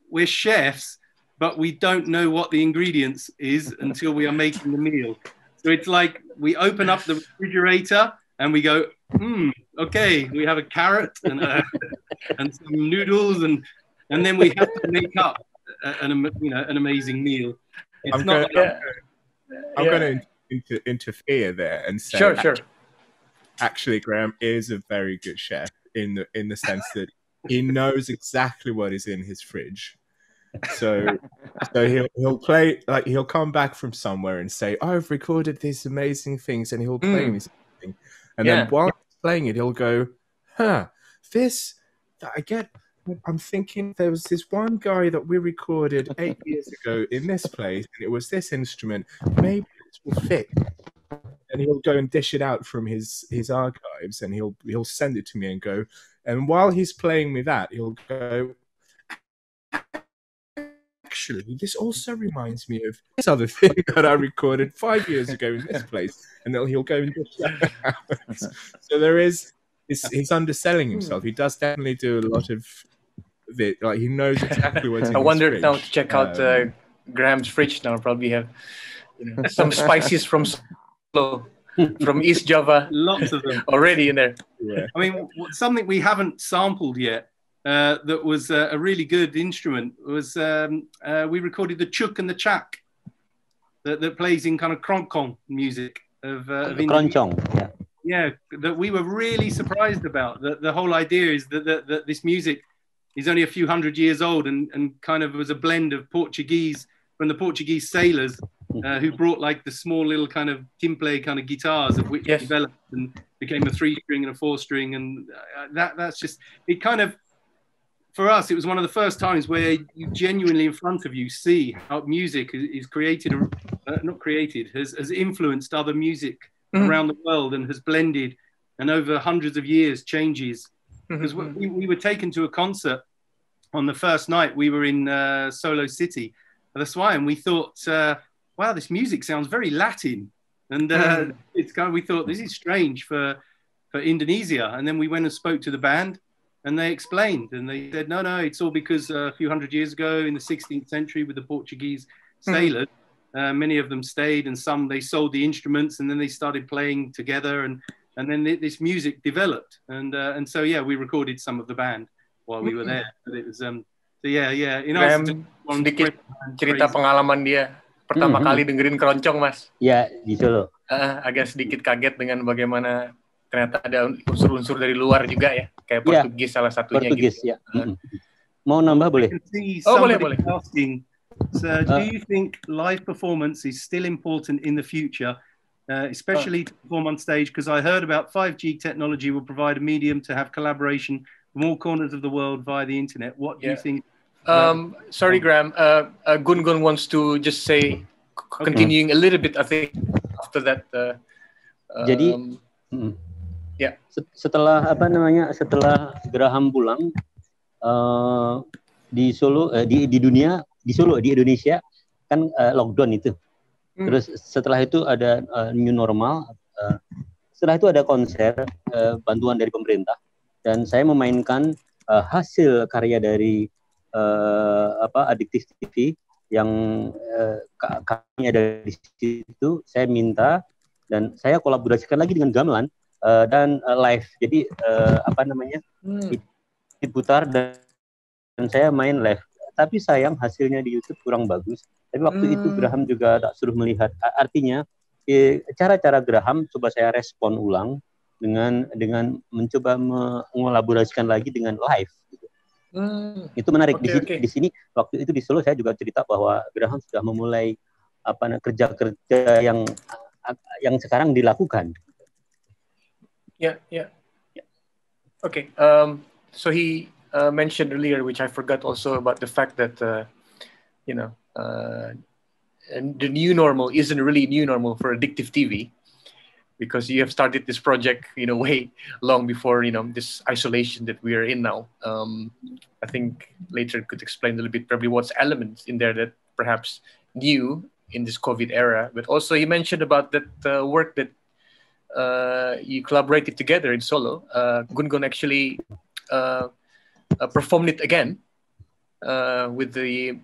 we're chefs, but we don't know what the ingredients is until we are making the meal. So it's like we open up the refrigerator and we go, hmm, okay, we have a carrot and, uh, and some noodles, and and then we have to make up an you know an amazing meal. It's I'm not. Gonna, like, I'm yeah. going to inter- interfere there and say, sure, sure. Actually, Graham is a very good chef in the in the sense that he knows exactly what is in his fridge so so he'll he'll play like he'll come back from somewhere and say, oh, "I've recorded these amazing things," and he'll play mm. me something, and yeah. then while he's playing it, he'll go, "Huh, this that I get." I'm thinking there was this one guy that we recorded eight years ago in this place, and it was this instrument. Maybe this will fit. And he'll go and dish it out from his his archives, and he'll he'll send it to me and go. And while he's playing me that, he'll go, actually, this also reminds me of this other thing that I recorded five years ago in this place. And then he'll go and dish that out. So there is, he's, he's underselling himself. Hmm. He does definitely do a lot of it. Like he knows exactly what's. I wonder now to check out uh, um, Graham's fridge now. Probably have you know, some spices from from East Java. Lots of them already in there. Yeah. I mean, something we haven't sampled yet uh, that was uh, a really good instrument was um, uh, we recorded the chuk and the chak that, that plays in kind of kroncong music of, uh, of Kroncong, yeah. Yeah, that we were really surprised about. That the whole idea is that, that, that this music is only a few hundred years old and, and kind of was a blend of Portuguese from the Portuguese sailors uh, who brought like the small little kind of timple kind of guitars of which yes. developed and became a three string and a four string and uh, that that's just it kind of for us, it was one of the first times where you genuinely in front of you see how music is created, uh, not created, has, has influenced other music mm-hmm. around the world and has blended and over hundreds of years changes. Because mm-hmm. we, we were taken to a concert on the first night, we were in uh, Solo City. That's why, and we thought, uh, wow, this music sounds very Latin. And uh, mm. it's kind of, we thought this is strange for, for Indonesia. And then we went and spoke to the band and they explained and they said, no, no, it's all because uh, a few hundred years ago in the 16th century with the Portuguese hmm. sailors, uh, many of them stayed and some they sold the instruments and then they started playing together and, and then th- this music developed. And, uh, and so, yeah, we recorded some of the band while we were hmm. there. But it was, um, so yeah, yeah. You know, sedikit cerita pengalaman dia pertama mm-hmm. kali dengerin keroncong, Mas. Ya, gitu loh. Uh, agak sedikit kaget dengan bagaimana ternyata ada unsur-unsur dari luar juga ya kayak iya. Portugis yeah. salah satunya Portugis, gitu. ya. Mm-hmm. Mau nambah boleh? Oh boleh boleh. Asking, so, do uh, you think live performance is still important in the future, uh, especially to perform on stage, because I heard about 5G technology will provide a medium to have collaboration from all corners of the world via the internet. What do Yeah. you think? Um, sorry, Graham. Uh, uh, Gungun wants to just say, c- continuing a little bit, I think, after that. Uh, Jadi- um, Mm. Ya. Set- Setelah apa namanya? Setelah Graham pulang eh, di Solo, eh, di di dunia, di Solo, di Indonesia kan eh, lockdown itu. Hmm. Terus setelah itu ada eh, new normal. eh, setelah itu ada konser eh, bantuan dari pemerintah dan saya memainkan eh, hasil karya dari eh, apa Addictive TV yang ka- kami ada di situ. Saya minta dan saya kolaborasikan lagi dengan gamelan eh, dan eh, live. Jadi eh, apa namanya hmm, diputar dan, dan saya main live. Tapi sayang hasilnya di YouTube kurang bagus. Tapi waktu itu Hmm. Graham juga tak suruh melihat. Artinya cara-cara Graham coba saya respon ulang dengan dengan mencoba mengolaborasikan lagi dengan live. gitu. hmm, Itu menarik di Oke, sini. oke. Di sini waktu itu di Solo saya juga cerita bahwa Graham sudah memulai apa kerja-kerja yang yang sekarang dilakukan. yeah, yeah, yeah. Okay. Um, so he uh, mentioned earlier, which I forgot also about the fact that, uh, you know, uh, and the new normal isn't really new normal for addictive TV because you have started this project, you know, way long before, you know, this isolation that we are in now. Um, I think later could explain a little bit probably what's elements in there that perhaps new in this COVID era. But also you mentioned about that uh, work that uh, you collaborated together in solo. Uh, Gon Gun actually uh, uh, performed it again uh, with the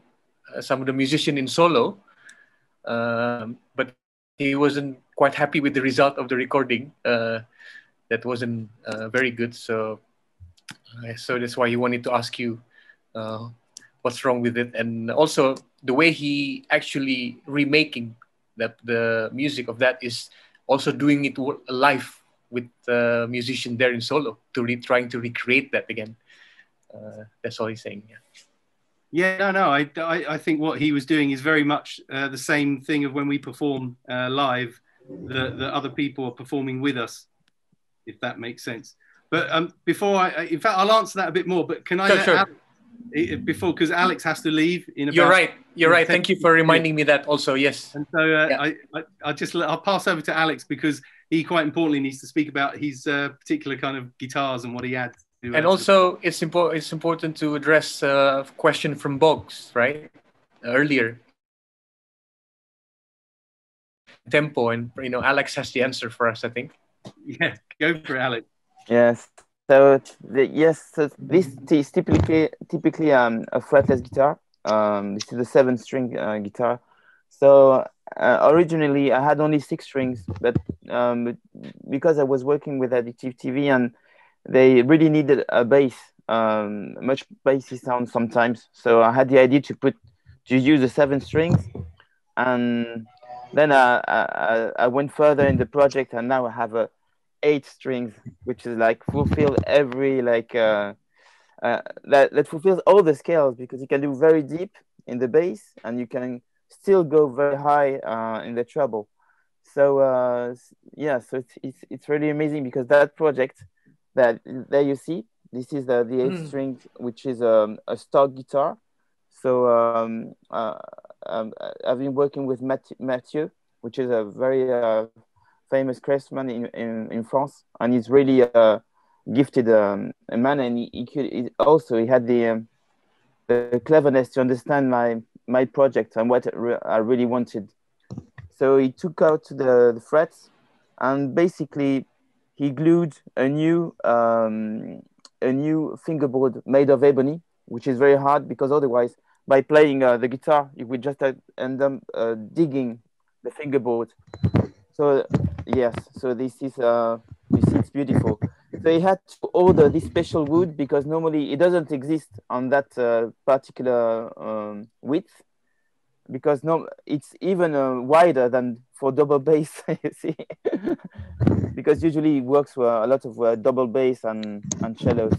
uh, some of the musician in solo, um, but he wasn't quite happy with the result of the recording. Uh, that wasn't uh, very good. So, uh, so that's why he wanted to ask you what's wrong with it, and also the way he actually remaking that the music of that is also doing it live with the musician there in solo to re- trying to recreate that again. Uh, that's all he's saying. Yeah. Yeah, no, no. I, I, I think what he was doing is very much uh, the same thing of when we perform uh, live, that the other people are performing with us, if that makes sense. But um, before I, I- in fact, I'll answer that a bit more. But can I Sure, sure. Alex- before because Alex has to leave in about. You're right. You're right. Thank you for reminding me that also. Yes. And so uh, Yeah. I, I, I'll just I'll pass over to Alex because he quite importantly needs to speak about his uh, particular kind of guitars and what he had. To, uh, And also, it's important. It's important to address a question from Boggs, right? Earlier. Tempo, and you know, Alex has the answer for us. I think. yeah, go for it, Alex. Yes. So the, yes, so this is typically typically um, a fretless guitar. Um, this is a seven-string uh, guitar. So uh, originally I had only six strings, but um, because I was working with Addictive TV and they really needed a bass, um, much bassy sound sometimes. So I had the idea to put to use the seven strings, and then I, I, I went further in the project, and now I have a eight strings, which is like fulfill every like uh, uh, that that fulfills all the scales because you can do very deep in the bass and you can still go very high uh, in the treble. So uh, yeah, so it's, it's it's really amazing because that project that there you see this is the the eight Mm. string which is um, a stock guitar. So um, uh, um, I've been working with Mathieu, which is a very uh, famous craftsman in, in, in France, and he's really a gifted um, a man, and he, he could he also he had the um, the cleverness to understand my my project and what I really wanted. So he took out the, the frets, and basically he glued a new um, a new fingerboard made of ebony, which is very hard because otherwise, by playing uh, the guitar, you would just end up uh, digging the fingerboard. So yes, so this is uh, you beautiful. So he had to order this special wood because normally it doesn't exist on that uh, particular um, width because no, it's even uh, wider than for double bass. you see, because usually it works for a lot of uh, double bass and and cellos.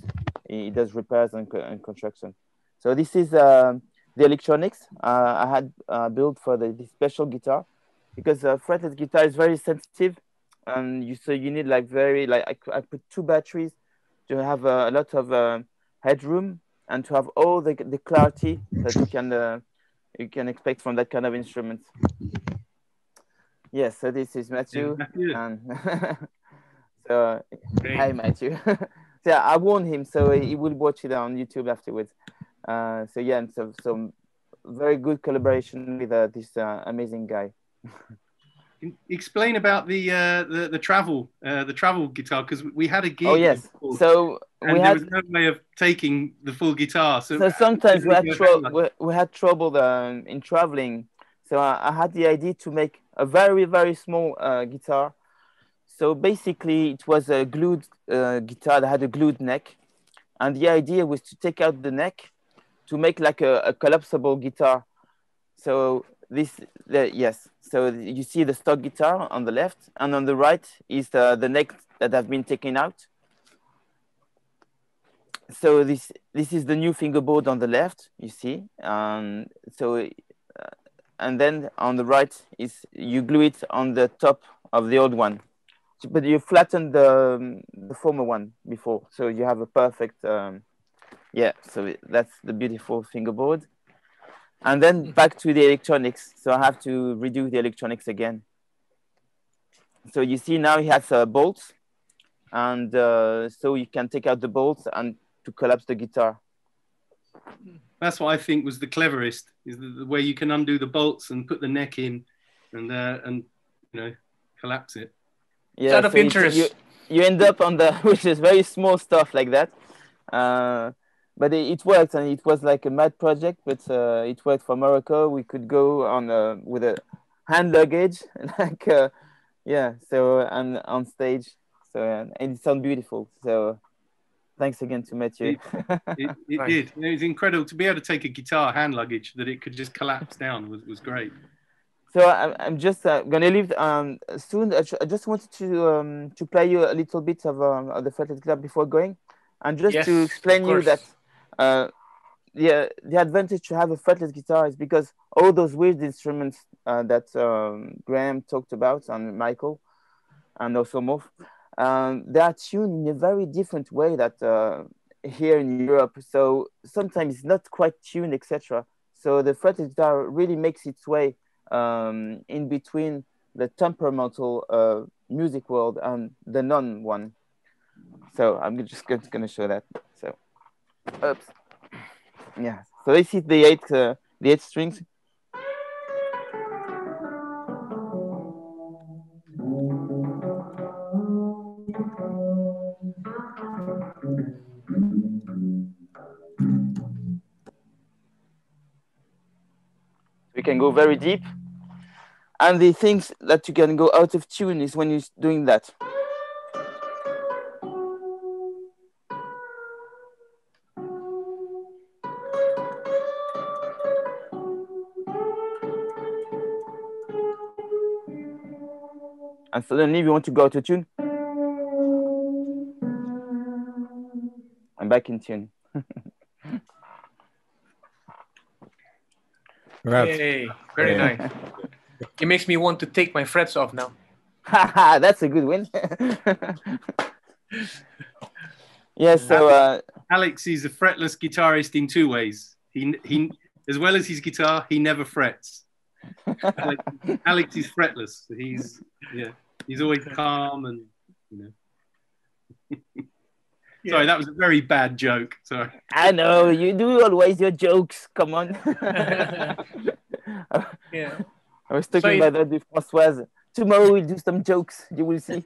He does repairs and, and construction. So this is uh, the electronics uh, I had uh, built for the this special guitar. because a fretless guitar is very sensitive, and you so you need like very like I, I put two batteries to have a, a lot of uh, headroom and to have all the the clarity that you can uh, you can expect from that kind of instrument. Yes, so this is Matthew. Matthew. And so hi Matthew. so yeah, I warned him, so he will watch it on YouTube afterwards. Uh, so yeah, and so some very good collaboration with uh, this uh, amazing guy. Explain about the uh, the, the travel uh, the travel guitar because we had a gig. Oh yes, before, so and we there had was no way of taking the full guitar. So, so sometimes we had trouble we, we had trouble um, in traveling so I, I had the idea to make a very very small uh, guitar so basically it was a glued uh, guitar that had a glued neck and the idea was to take out the neck to make like a, a collapsible guitar. So this the, yes. So you see the stock guitar on the left and on the right is the, the neck that have been taken out. So this this is the new fingerboard on the left you see. Um, so uh, and then on the right is you glue it on the top of the old one. But you flatten the the former one before so you have a perfect um, yeah so that's the beautiful fingerboard. And then back to the electronics. So i have to redo the electronics again. So you see now he has uh, bolts and uh, so you can take out the bolts and to collapse the guitar. That's what I think was the cleverest is the, the way you can undo the bolts and put the neck in, and uh, and you know collapse it. yeah out of so it's- interest. you, you end up on the which is very small stuff like that. Uh, but it, it worked and it was like a mad project but uh, it worked for morocco we could go on uh, with a hand luggage like uh, yeah so and on stage so and it sounded beautiful so thanks again to matthew It, it Right. did. It was incredible to be able to take a guitar hand luggage that it could just collapse down was, was great. So I'm, I'm just uh, gonna leave um, soon. I, I just wanted to um, to play you a little bit of, um, of the fretless guitar before going, and just Yes, to explain you that uh, the the advantage to have a fretless guitar is because all those weird instruments uh, that um, Graham talked about and Michael, and also Morph, um, they are tuned in a very different way that uh, here in Europe. So sometimes it's not quite tuned, etc. So the fretless guitar really makes its way um, in between the temperamental uh, music world and the non one. So I'm just going to show that. Oops. Yeah. So this is the eight, uh, the eight strings. We can go very deep. And the things that you can go out of tune is when you're doing that. And suddenly we want to go out of tune. I'm back in tune. Right. Yay, very Yeah. nice. It makes me want to take my frets off now. Haha, That's a good win. yeah, so uh, Alex is a fretless guitarist in two ways. He he as well as his guitar, he never frets. Alex, Alex is fretless. He's yeah, he's always calm and you know. Sorry, that was a very bad joke. Sorry. I know you do always your jokes. Come on. Yeah. I was talking So about that with Francois. Tomorrow we'll do some jokes. You will see.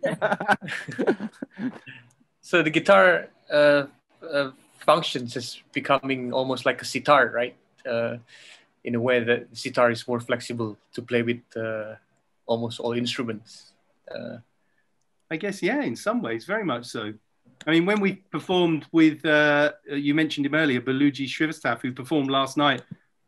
So the guitar uh, uh, functions as becoming almost like a sitar, right? Uh, in a way that the sitar is more flexible to play with uh, almost all instruments. Uh, I guess yeah, in some ways, very much so. I mean, when we performed with uh, you mentioned him earlier, Baluji Shrivastav, who performed last night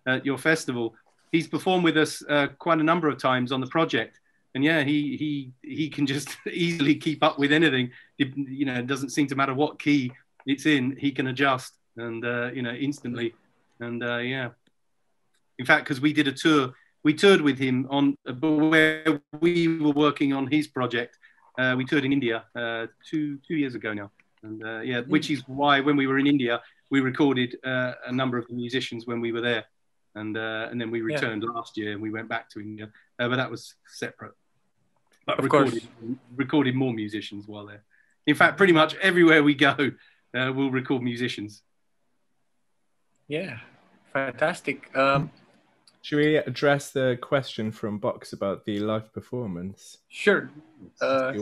at your festival. He's performed with us uh, quite a number of times on the project, and yeah, he he he can just easily keep up with anything. It, you know, it doesn't seem to matter what key it's in, he can adjust and uh, you know instantly. And uh, yeah, in fact, because we did a tour we toured with him on where we were working on his project. Uh, we toured in India uh, two two years ago now, and uh, yeah, which is why when we were in India, we recorded uh, a number of the musicians when we were there, and uh, and then we returned yeah. last year and we went back to India, uh, but that was separate. But of recorded, course. recorded more musicians while there. In fact, pretty much everywhere we go, we'll record musicians. Yeah, fantastic. Um, should we address the question from Box about the live performance? Sure. Uh,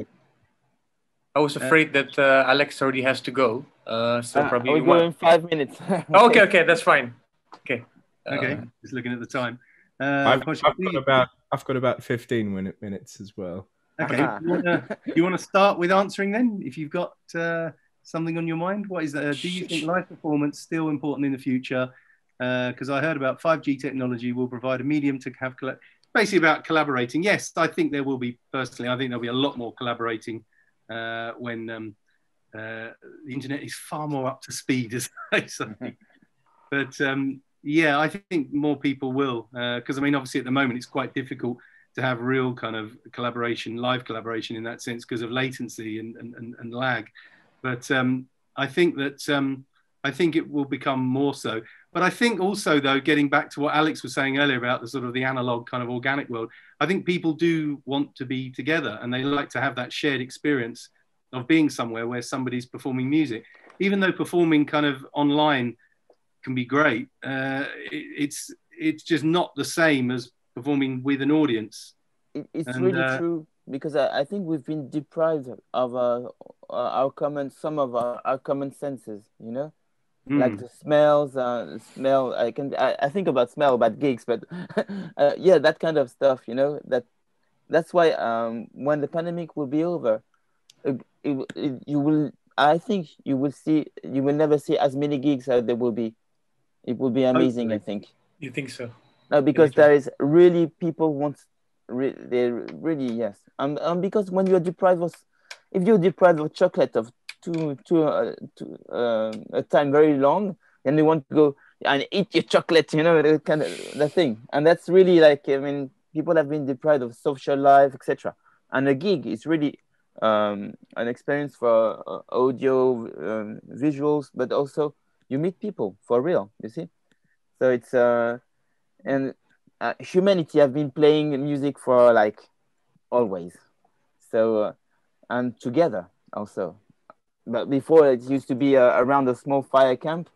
I was afraid that uh, Alex already has to go. Uh, so uh, probably we go in five minutes. okay. okay, okay, that's fine. Okay. Okay, uh, just looking at the time. Uh, I've, I've, got about I've got about fifteen minute, minutes as well. Okay, you want to start with answering then? If you've got something on your mind, what is that? do you think live performance still important in the future? Because uh, I heard about 5G technology will provide a medium to have basically about collaborating. Yes, I think there will be personally. I think there'll be a lot more collaborating uh, when um, uh, the internet is far more up to speed, as say. but um, yeah, I think more people will because uh, I mean, obviously at the moment it's quite difficult to have real kind of collaboration, live collaboration in that sense because of latency and, and, and, lag. But um, I think that um, I think it will become more so. But I think also, though, getting back to what Alex was saying earlier about the sort of the analog kind of organic world, I think people do want to be together and they like to have that shared experience of being somewhere where somebody's performing music. Even though performing kind of online can be great, uh, it, it's it's just not the same as performing with an audience. It, it's and, really uh, true because I, I, think we've been deprived of uh, our common some of our, our common senses. You know mm. like the smells uh smell i can i, I think about smell about gigs but uh, yeah that kind of stuff you know that that's why um when the pandemic will be over it, it, it, you will i think you will see you will never see as many gigs as there will be. It will be amazing i think. You think so? No because there is really people want re- they really yes. Um, um because when you're deprived of if you're deprived of chocolate of to to, uh, to uh, a time very long and they want to go and eat your chocolate you know the kind of the thing. And that's really like i mean people have been deprived of social life etc and a gig is really um, an experience for uh, audio um, visuals but also you meet people for real you see? So it's uh and uh, humanity have been playing music for like always. So uh, and together also but before it used to be uh, around a small fire camp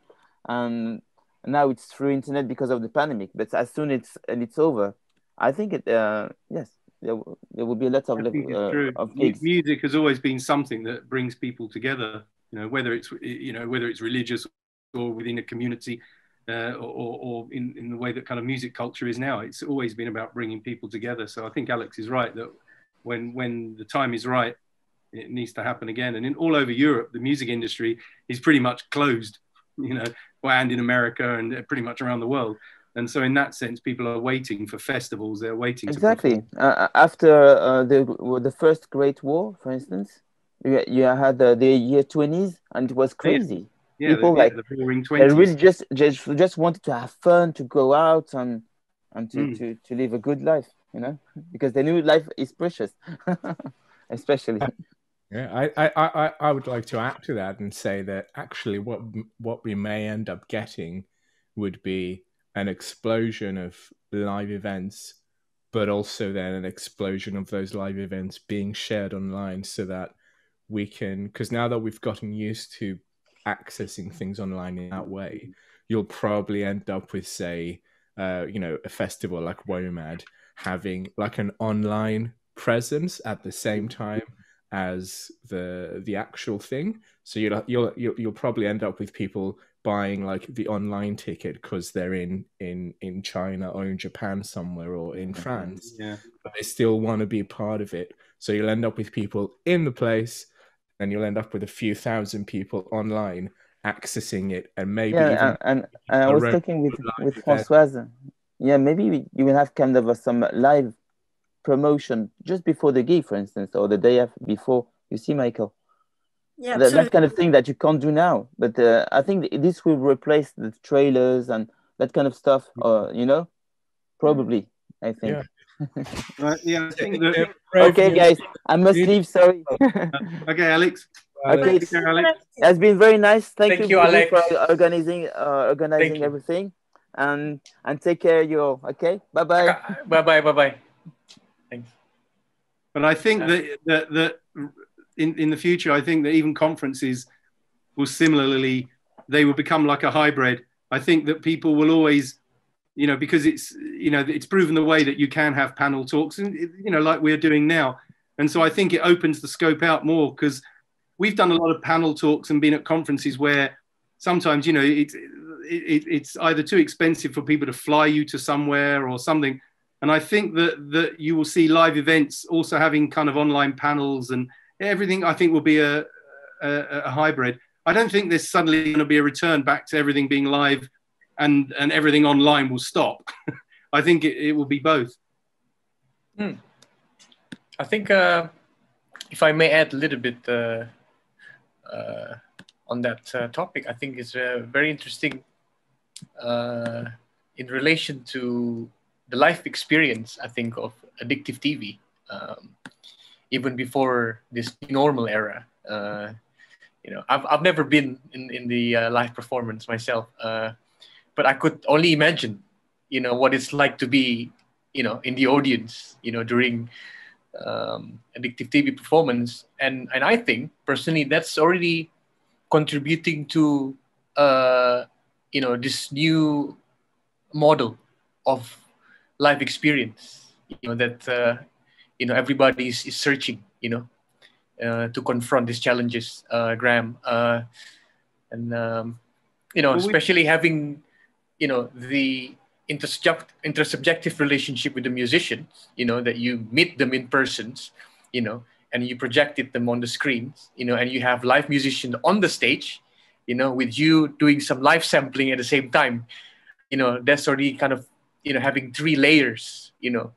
and now it's through internet because of the pandemic. But as soon as it's and it's over i think it uh, yes there, there will be a lot of, uh, of music has always been something that brings people together you know whether it's you know whether it's religious or within a community uh, or, or in, in the way that kind of music culture is now. It's always been about bringing people together. So i think alex is right that when when the time is right it needs to happen again. And in all over Europe, the music industry is pretty much closed, you know, and in America and pretty much around the world. And so, in that sense, people are waiting for festivals. They're waiting exactly uh, after uh, the the first Great War, for instance. You, you had the, the year twenties, and it was crazy. Yeah, yeah people the, like yeah, the they really just just just wanted to have fun, to go out and and to, mm. to, to live a good life, you know, because they knew life is precious, especially. Yeah, I, I, I, I would like to add to that and say that actually what what we may end up getting would be an explosion of live events, but also then an explosion of those live events being shared online so that we can because now that we've gotten used to accessing things online in that way, you'll probably end up with say, uh, you know, a festival like WOMAD having like an online presence at the same time as the the actual thing. So you'll you'll you'll, you'll probably end up with people buying like the online ticket because they're in in in China or in Japan somewhere or in mm-hmm. France. Yeah. But they still want to be part of it. So you'll end up with people in the place, and you'll end up with a few thousand people online accessing it, and maybe yeah, and, and I was talking with with Francois. Yeah, maybe you will have kind of a, some live promotion just before the gig, for instance, or the day before. You see, Michael. Yeah, that, that, kind of thing that you can't do now. But uh, I think this will replace the trailers and that kind of stuff. Uh, you know, probably. I think. Yeah, right, yeah I think that, okay, guys, I must leave. Sorry. okay, Alex. Okay, Take Alex. it's been very nice. Thank, Thank you, you, Alex. for organizing uh, organizing you. everything, and and take care, you all. Okay, bye bye. Bye bye. Bye bye. Thanks. But I think uh, that that, that in, in the future, I think that even conferences will similarly they will become like a hybrid. I think that people will always, you know, because it's you know it's proven the way that you can have panel talks, and you know, like we're doing now. And so I think it opens the scope out more because we've done a lot of panel talks and been at conferences where sometimes you know it's it, it's either too expensive for people to fly you to somewhere or something and i think that that you will see live events also having kind of online panels and everything i think will be a a, a hybrid. I don't think there's suddenly going to be a return back to everything being live and and everything online will stop. I think it, it will be both. Hmm. I think uh, if I may add a little bit uh, uh, on that uh, topic, I think it's uh, very interesting uh, in relation to the life experience. I think of addictive TV, um, even before this normal era. Uh, you know, I've, I've never been in, in the uh, live performance myself, uh, but I could only imagine, you know, what it's like to be, you know, in the audience, you know, during um, addictive TV performance, and and I think personally that's already contributing to, uh, you know, this new model of life experience. You know that uh, you know everybody is, is searching. You know, uh, to confront these challenges, uh, Graham, uh, and um, you know, Well, we- especially having you know the intersubject, intersubjective relationship with the musicians. You know that you meet them in persons. You know, and you projected them on the screens. You know, and you have live musicians on the stage. You know, with you doing some live sampling at the same time. You know, that's already kind of you know having three layers. You know,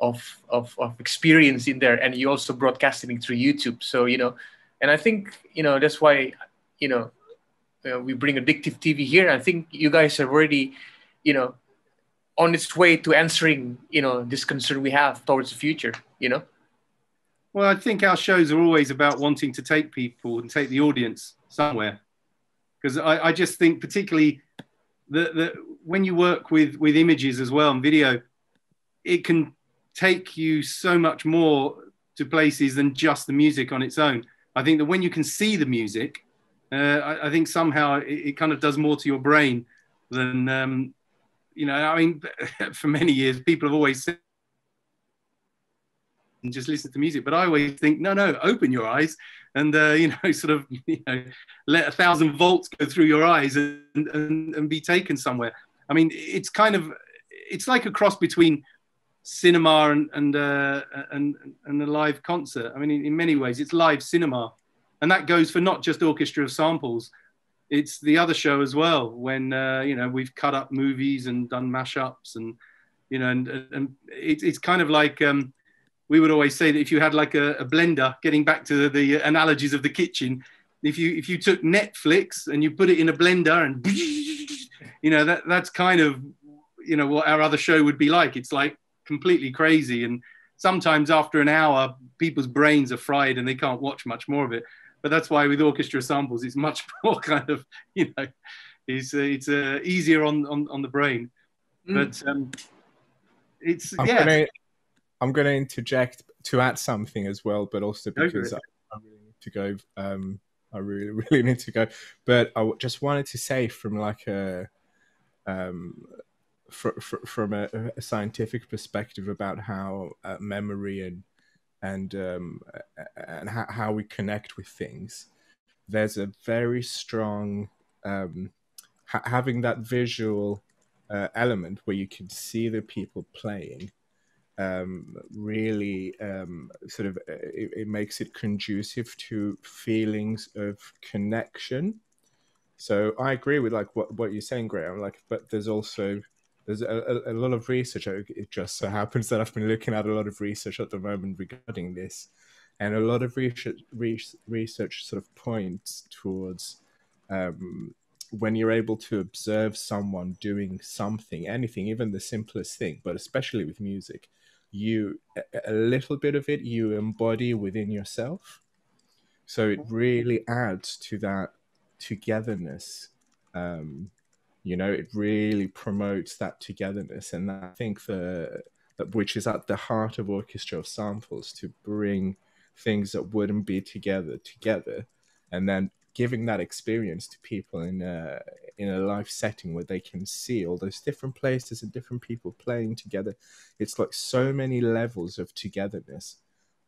of, of of experience in there and you also broadcasting through youtube so you know and i think you know that's why you know uh, we bring addictive tv here i think you guys are already you know on its way to answering you know this concern we have towards the future you know Well, I think our shows are always about wanting to take people and take the audience somewhere. Because I, I just think, particularly, that, when you work with, with images as well and video, it can take you so much more to places than just the music on its own. I think that when you can see the music, uh, I, I think somehow it, it kind of does more to your brain than, um, you know, I mean, for many years, people have always said, and just listen to music. But I always think, no, no, open your eyes and uh, you know, sort of, you know, let a thousand volts go through your eyes and, and and be taken somewhere. I mean, it's kind of, it's like a cross between cinema and and uh, and and a live concert. I mean, in, in many ways, it's live cinema, and that goes for not just Orchestra of Samples. It's the other show as well. When uh, you know we've cut up movies and done mashups, and you know, and and it's it's kind of like um, we would always say that if you had like a, a blender, getting back to the, the analogies of the kitchen, if you if you took Netflix and you put it in a blender and you know that that's kind of you know what our other show would be like. It's like completely crazy, and sometimes after an hour, people's brains are fried and they can't watch much more of it. But that's why with orchestra samples, it's much more kind of you know, it's uh, it's uh, easier on, on on the brain. But um, it's I'm yeah. gonna I'm gonna interject to add something as well, but also because. I, I really need to go. Um, I really really need to go. But I just wanted to say from like a um, fr- fr- from a, a scientific perspective about how uh, memory and and um, and how, how we connect with things. There's a very strong um, ha- having that visual uh, element where you can see the people playing um, really um, sort of uh, it, it makes it conducive to feelings of connection. So I agree with like what, what you're saying, Graham. Like, but there's also there's a, a, a lot of research. It just so happens that I've been looking at a lot of research at the moment regarding this, and a lot of research research sort of points towards um, when you're able to observe someone doing something, anything, even the simplest thing, but especially with music, you a little bit of it you embody within yourself. So it really adds to that togetherness. Um, you know, it really promotes that togetherness, and I think the which is at the heart of orchestra of samples to bring things that wouldn't be together together, and then giving that experience to people in a in a live setting where they can see all those different places and different people playing together. It's like so many levels of togetherness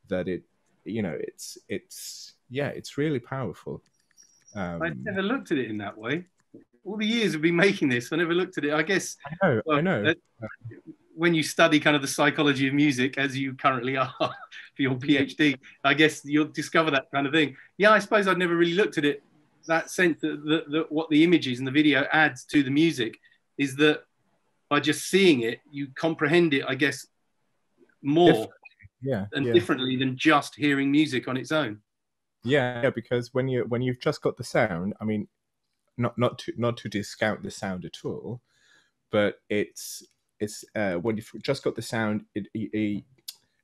that it, you know, it's it's yeah, it's really powerful. Um, I never looked at it in that way. All the years we've been making this, I never looked at it. I guess I know. Well, I know. Uh, when you study kind of the psychology of music, as you currently are for your PhD, I guess you'll discover that kind of thing. Yeah, I suppose I'd never really looked at it that sense that, that, that what the images and the video adds to the music is that by just seeing it, you comprehend it, I guess, more yeah, and yeah. differently than just hearing music on its own. Yeah, yeah, because when you when you've just got the sound, I mean, not not to not to discount the sound at all, but it's it's uh, when you've just got the sound, it, it,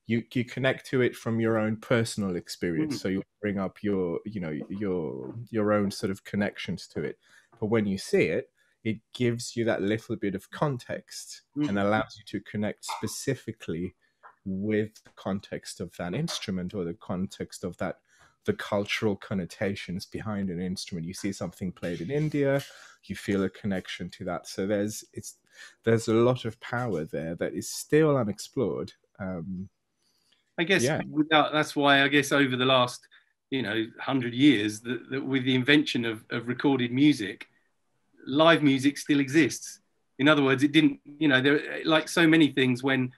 you you connect to it from your own personal experience. Mm. So you bring up your you know your your own sort of connections to it. But when you see it, it gives you that little bit of context mm. and allows you to connect specifically with the context of that instrument or the context of that the cultural connotations behind an instrument. You see something played in India, you feel a connection to that. So there's it's there's a lot of power there that is still unexplored. Um, I guess yeah. without, that's why I guess over the last you know hundred years that, that with the invention of, of recorded music, live music still exists. In other words, it didn't you know there like so many things when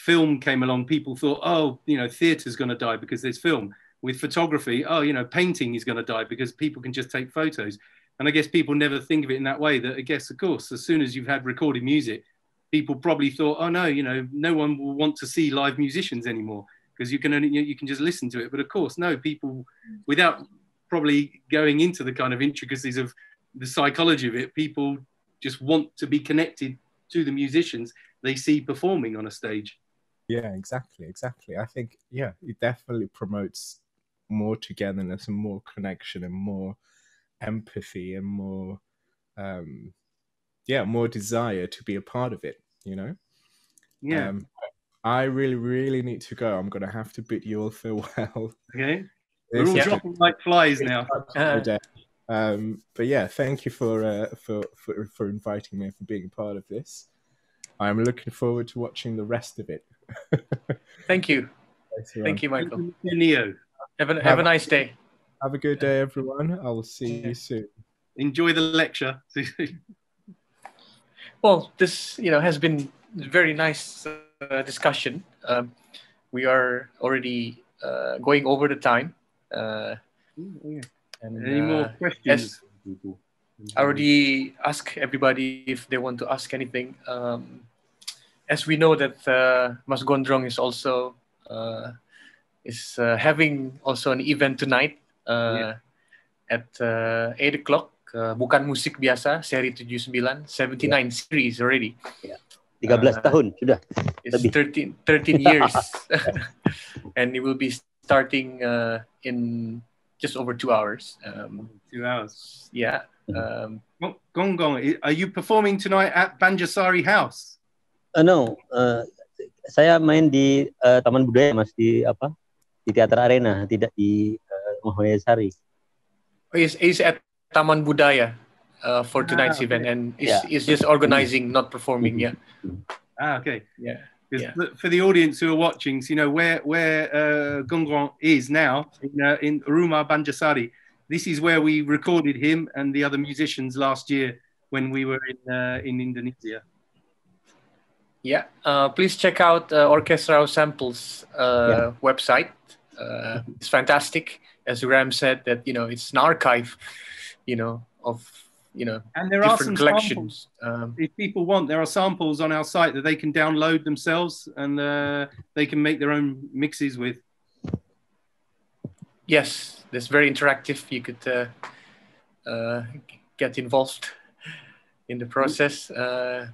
film came along, people thought, oh, you know, theatre's going to die because there's film with photography, oh, you know, painting is going to die because people can just take photos. And I guess people never think of it in that way. That I guess, of course, as soon as you've had recorded music, people probably thought, oh no, you know, no one will want to see live musicians anymore because you can only you can just listen to it. But of course, no, people without probably going into the kind of intricacies of the psychology of it, people just want to be connected to the musicians they see performing on a stage. Yeah, exactly, exactly. I think yeah, it definitely promotes more togetherness and more connection and more empathy and more um yeah more desire to be a part of it you know? Yeah. Um, i really really need to go. I'm gonna have to bid you all farewell. Okay. We're all dropping like flies now. um but yeah thank you for uh for for, for inviting me and for being a part of this. I'm looking forward to watching the rest of it. Thank you. Thank you michael. Neo have a, have, have a nice day. Have a good day, everyone. I will see you soon. Enjoy the lecture. well, this you know has been very nice uh, discussion. Um, we are already uh, going over the time. Uh, and, Any more uh, questions? I already asked everybody if they want to ask anything. Um, as we know that uh, Mas Gondrong is also uh, is uh, having also an event tonight uh, yeah. at uh, 8 o'clock. Uh, bukan musik biasa, seri 79, 79 yeah. series already. Yeah. 13 uh, tahun sudah. It's Lebih. 13, 13 years. and it will be starting uh, in just over two hours. Um, two hours. Yeah. Um, Gong Gong, are you performing tonight at Banjasari House? Uh, no, uh, saya main di uh, Taman Budaya mas di apa di teater arena, tidak di uh, Sari. Oh, he's, he's at Taman Budaya uh, for tonight's ah, okay. event, and he's, yeah. he's just organizing, not performing. Yeah. Ah, okay. Yeah. Yeah. For the audience who are watching, so you know where where uh, Gondrong is now in uh, in Rumah Banjarsari. This is where we recorded him and the other musicians last year when we were in uh, in Indonesia. Yeah, uh, please check out uh, Orchestra Samples uh, yeah. website. Uh, it's fantastic, as Graham said. That you know, it's an archive, you know, of you know, and there different are some collections. Um, if people want, there are samples on our site that they can download themselves, and uh, they can make their own mixes with. Yes, it's very interactive. You could uh, get involved in the process. Uh,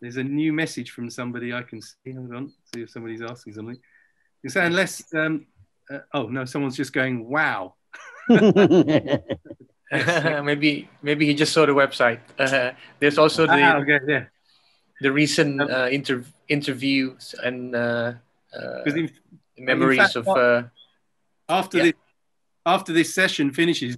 There's a new message from somebody I can see. Hold on, see if somebody's asking something. You say unless. Um, uh, oh no, someone's just going, "Wow." maybe maybe he just saw the website. Uh, there's also the ah, okay, yeah. the recent uh, inter- interviews and uh, uh, in, memories fact, of uh, after yeah. this after this session finishes.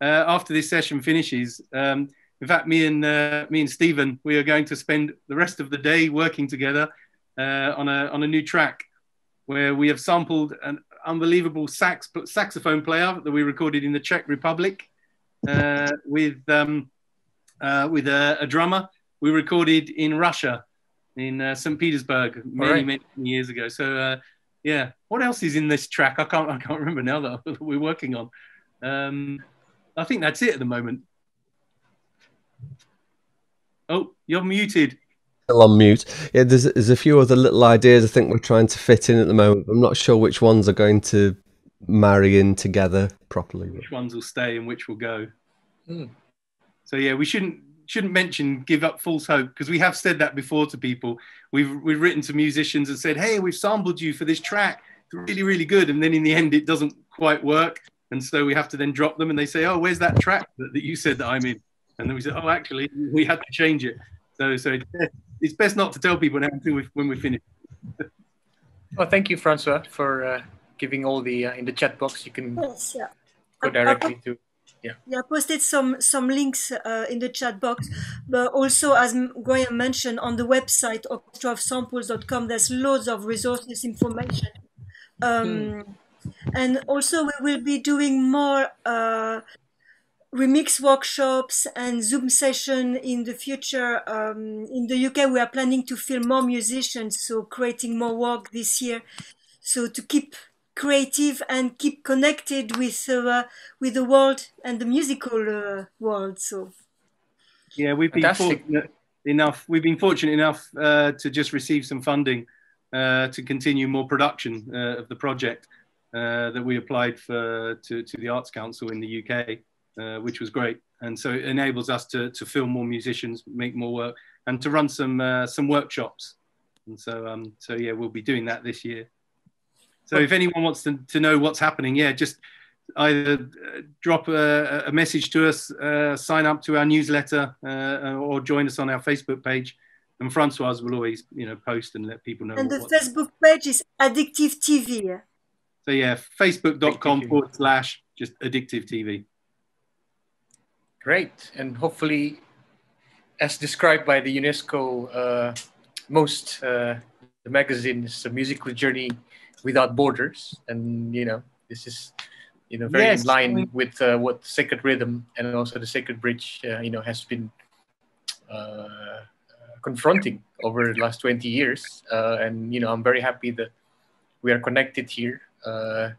Uh, after this session finishes, um, in fact, me and uh, me and Stephen, we are going to spend the rest of the day working together uh, on a on a new track where we have sampled an unbelievable sax saxophone player that we recorded in the Czech Republic uh, with um, uh, with a, a, drummer we recorded in Russia in uh, St. Petersburg many, right. many years ago. So uh, yeah, what else is in this track? I can't I can't remember now that we're working on. Um, I think that's it at the moment. Oh, you're muted. Still on mute. Yeah, there's there's a few other little ideas I think we're trying to fit in at the moment. I'm not sure which ones are going to marry in together properly. Which ones will stay and which will go. Mm. So yeah, we shouldn't shouldn't mention give up false hope because we have said that before to people. We've we've written to musicians and said, hey, we've sampled you for this track. It's really really good, and then in the end it doesn't quite work, and so we have to then drop them, and they say, oh, where's that track that, that you said that I'm in? And then we said, oh, actually, we had to change it. So so it's best not to tell people now until we, when we finish. well, thank you, Francois, for. Uh giving all the uh, in the chat box. You can yes, yeah. go directly I, I, to. Yeah. yeah, I posted some some links uh, in the chat box, but also as Graham mentioned on the website orchestraofsamples.com, there's loads of resources information. Um, mm. And also, we will be doing more uh, remix workshops and Zoom session in the future. Um, in the UK, we are planning to film more musicians, so creating more work this year. So to keep creative and keep connected with uh, with the world and the musical uh, world. So yeah, we've been Fantastic. fortunate enough. We've been fortunate enough uh, to just receive some funding uh, to continue more production uh, of the project uh, that we applied for to, to the Arts Council in the UK, which was great. And so it enables us to, to film more musicians, make more work, and to run some some workshops. And so um, so yeah, we'll be doing that this year. So if anyone wants to, to know what's happening, yeah, just either uh, drop a, a, message to us, uh, sign up to our newsletter, uh, or join us on our Facebook page. And Francois will always, you know, post and let people know. And the Facebook page is Addictive TV. So yeah, facebook.com forward slash just Addictive TV. Great. And hopefully, as described by the UNESCO, uh, most uh, the magazine is a musical journey without borders, and you know this is you know very yes. in line with uh, what Sacred Rhythm and also the Sacred Bridge uh, you know has been uh, confronting over the last 20 years, uh, and you know I'm very happy that we are connected here. Uh,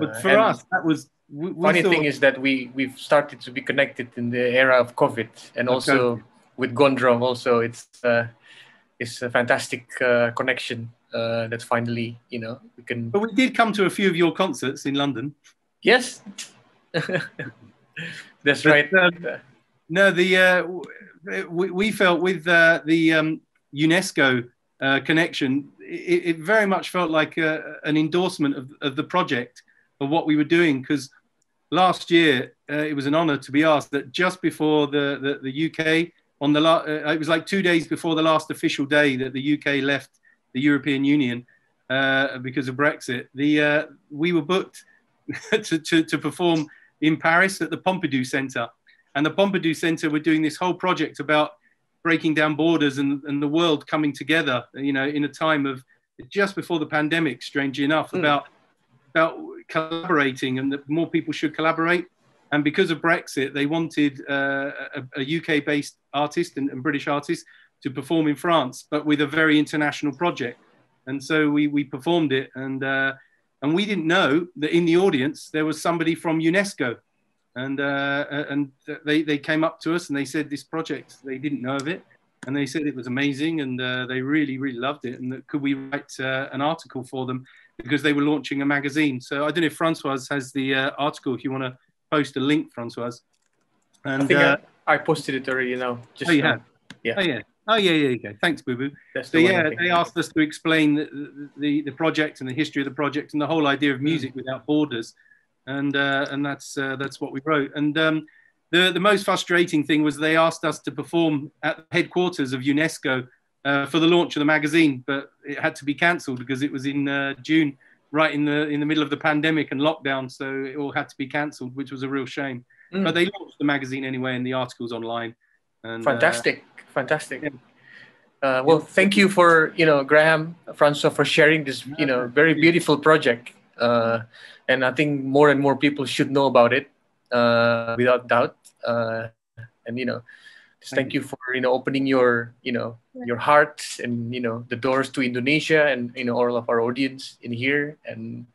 but for us, that was we, we funny thought... thing is that we we've started to be connected in the era of COVID, and also with Gondrong. Also, it's uh, it's a fantastic connection uh, that finally, you know, we can. But we did come to a few of your concerts in London. Yes, that's but, right. Um, no, the uh, we, we, felt with uh, the um, UNESCO uh, connection, it, it, very much felt like uh, an endorsement of, of the project of what we were doing because last year uh, it was an honor to be asked that just before the, the, the UK on the la- uh, it was like two days before the last official day that the UK left the European Union uh, because of Brexit. The uh, we were booked to, to, to perform in Paris at the Pompidou Center, and the Pompidou Center were doing this whole project about breaking down borders and, and the world coming together. You know, in a time of just before the pandemic, strangely enough, mm. about about collaborating and that more people should collaborate. And because of Brexit, they wanted uh, a, a UK-based artist and, and British artist to perform in France, but with a very international project. And so we, we performed it, and, uh, and we didn't know that in the audience there was somebody from UNESCO. And, uh, and they, they came up to us and they said, This project, they didn't know of it. And they said it was amazing and uh, they really, really loved it. And that could we write uh, an article for them because they were launching a magazine. So I don't know if Francois has the uh, article, if you want to post a link, Francois. And I think uh, I, I posted it already now. Just oh, you have? Yeah. Oh, yeah. Oh, yeah, yeah, okay. Thanks, Boo Boo. That's So the yeah, they asked us to explain the, the the project and the history of the project and the whole idea of music without borders, and uh, and that's uh, that's what we wrote. And um, the the most frustrating thing was they asked us to perform at the headquarters of UNESCO uh, for the launch of the magazine, but it had to be cancelled because it was in uh, June, right in the in the middle of the pandemic and lockdown, so it all had to be cancelled, which was a real shame. Mm. But they launched the magazine anyway, and the articles online. And, uh, fantastic fantastic yeah. uh, well thank you for you know graham francois for sharing this you know very beautiful project uh, and i think more and more people should know about it uh, without doubt uh, and you know just thank Thank you for you know opening your you know your heart and you know the doors to indonesia and you know all of our audience in here and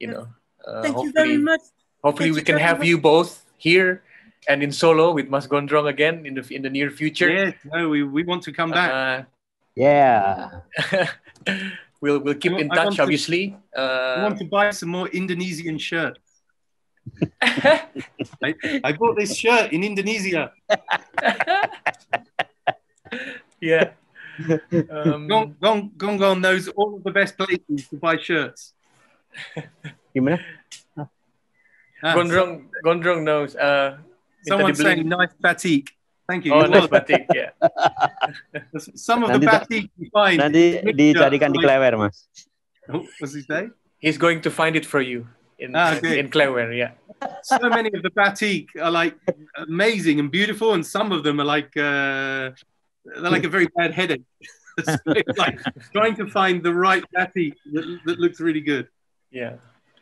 you know uh, Thank you hopefully very much. hopefully Thank we can have much. you both here and in solo with Mas Gondrong again in the in the near future. Yeah, no, we, we want to come back. Uh, Yeah. we'll we'll keep I in want- I touch, want to- obviously. I Uh, want to buy some more Indonesian shirts. I, I bought this shirt in Indonesia. yeah. Um, Gong, Gong, Gon Gun knows all of the best places to buy shirts. Gimana? Ah, Gondrong Gondrong knows. Uh, minta someone's saying nice batik. Thank you. Oh, It nice was. batik. Yeah. Some of the Nanti tak- batik you find. Nanti dicarikan di Klewer, Mas. Oh, what's he say? He's going to find it for you in Ah, in Klewer. Yeah. so many of the batik are like amazing and beautiful, and some of them are like uh, they're like a very bad headache. so it's like trying to find the right batik that, that looks really good. Yeah.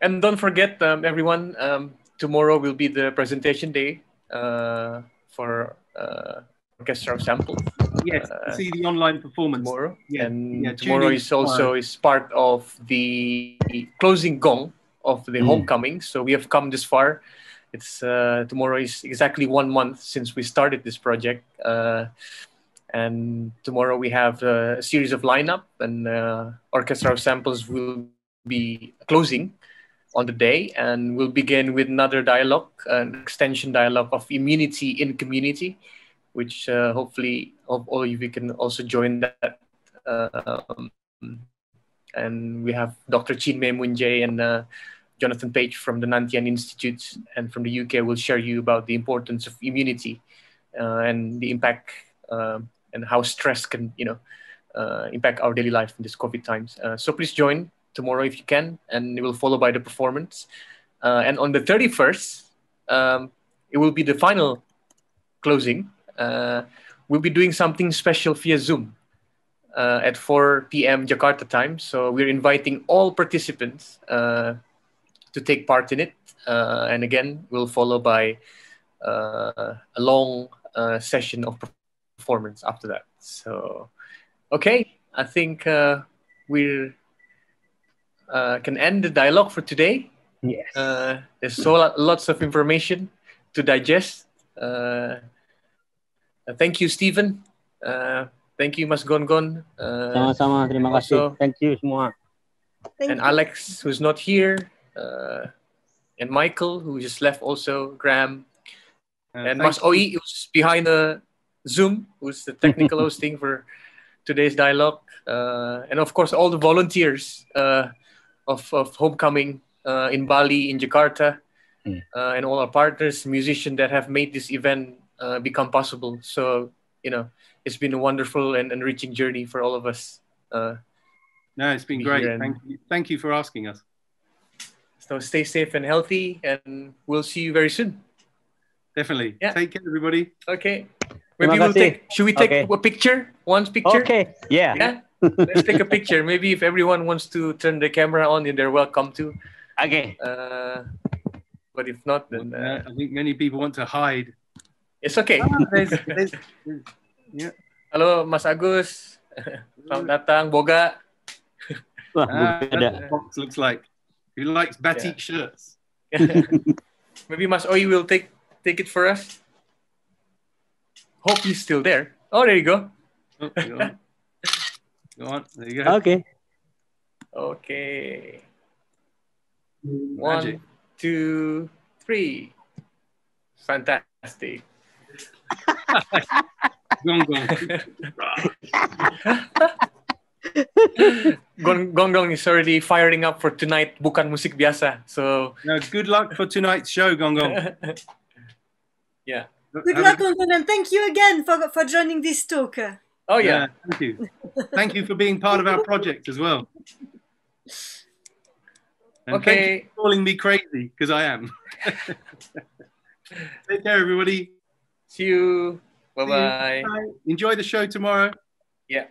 And don't forget, um, everyone, um, tomorrow will be the presentation day uh, for uh, Orchestra of Sample. Yes, Uh, see the online performance. tomorrow. Yeah, and yeah, tomorrow is also is part of the closing gong of the Mm. homecoming. So we have come this far. It's uh, tomorrow is exactly one month since we started this project. Uh, and tomorrow we have uh, a series of lineup and uh, orchestra of samples will be closing on the day and we'll begin with another dialogue an extension dialogue of immunity in community which uh, hopefully all of you can also join that um, and we have dr chinmay munjay and uh, jonathan page from the Nan Tien institute and from the uk will share you about the importance of immunity uh, and the impact um, and how stress can you know uh, impact our daily life in this covid times. Uh, so please join tomorrow if you can and it will follow by the performance. Uh, and on the 31st um, it will be the final closing. Uh, we'll be doing something special via zoom uh, at 4 p.m jakarta time. So we're inviting all participants uh, to take part in it uh, and again we'll follow by uh, a long uh, session of performance after that so okay i think uh, we're uh, can end the dialogue for today Yes. uh, there's so lo- lots of information to digest. Uh, uh, thank you, Stephen. Uh, thank you, Mas Gon Gun. Uh, Sama-sama, terima kasih. also- Thank you semua. Thank and you. Alex, who's not here. Uh, and Michael, who just left also. Graham. Uh, and Mas Oi, who's behind the Zoom, who's the technical hosting for today's dialogue. Uh, and of course, all the volunteers uh, of, of Homecoming uh, in Bali, in Jakarta, Mm. uh, and all our partners, musicians that have made this event uh, become possible. So, you know, it's been a wonderful and enriching journey for all of us. Uh, No, it's been great. Thank you. Thank you for asking us. So stay safe and healthy, and we'll see you very soon. Definitely. Yeah. Take care, everybody. Okay. Terima Maybe we'll kasih. take. Should we take Okay. a picture? One picture. Okay. Yeah. Yeah. Let's take a picture. Maybe if everyone wants to turn the camera on, they're welcome to. Okay. Uh, but if not, then Uh, I think many people want to hide. it's okay. There's- there's- yeah. Halo, Mas Agus. Selamat datang, Boga. Wah, Ah, beda. that's looks like. Who likes batik shirts? Maybe Mas Oi will take take it for us. Hope he's still there. Oh, there you go. Oh, go on. Go on. There you go. Okay. Okay. Magic. One, two, three. Fantastic. Gong gong. Gong Gong Gong is already firing up for tonight. Bukan musik biasa. So Now, good luck for tonight's show, Gon Gun. yeah. Good luck, a- Anton, and thank you again for, for joining this talk. Oh yeah. Thank you. Thank you for being part of our project as well. And thank you Okay. for calling me crazy because I am. Take care, everybody. See you. Bye See you. bye. Bye. Enjoy the show tomorrow. Yeah.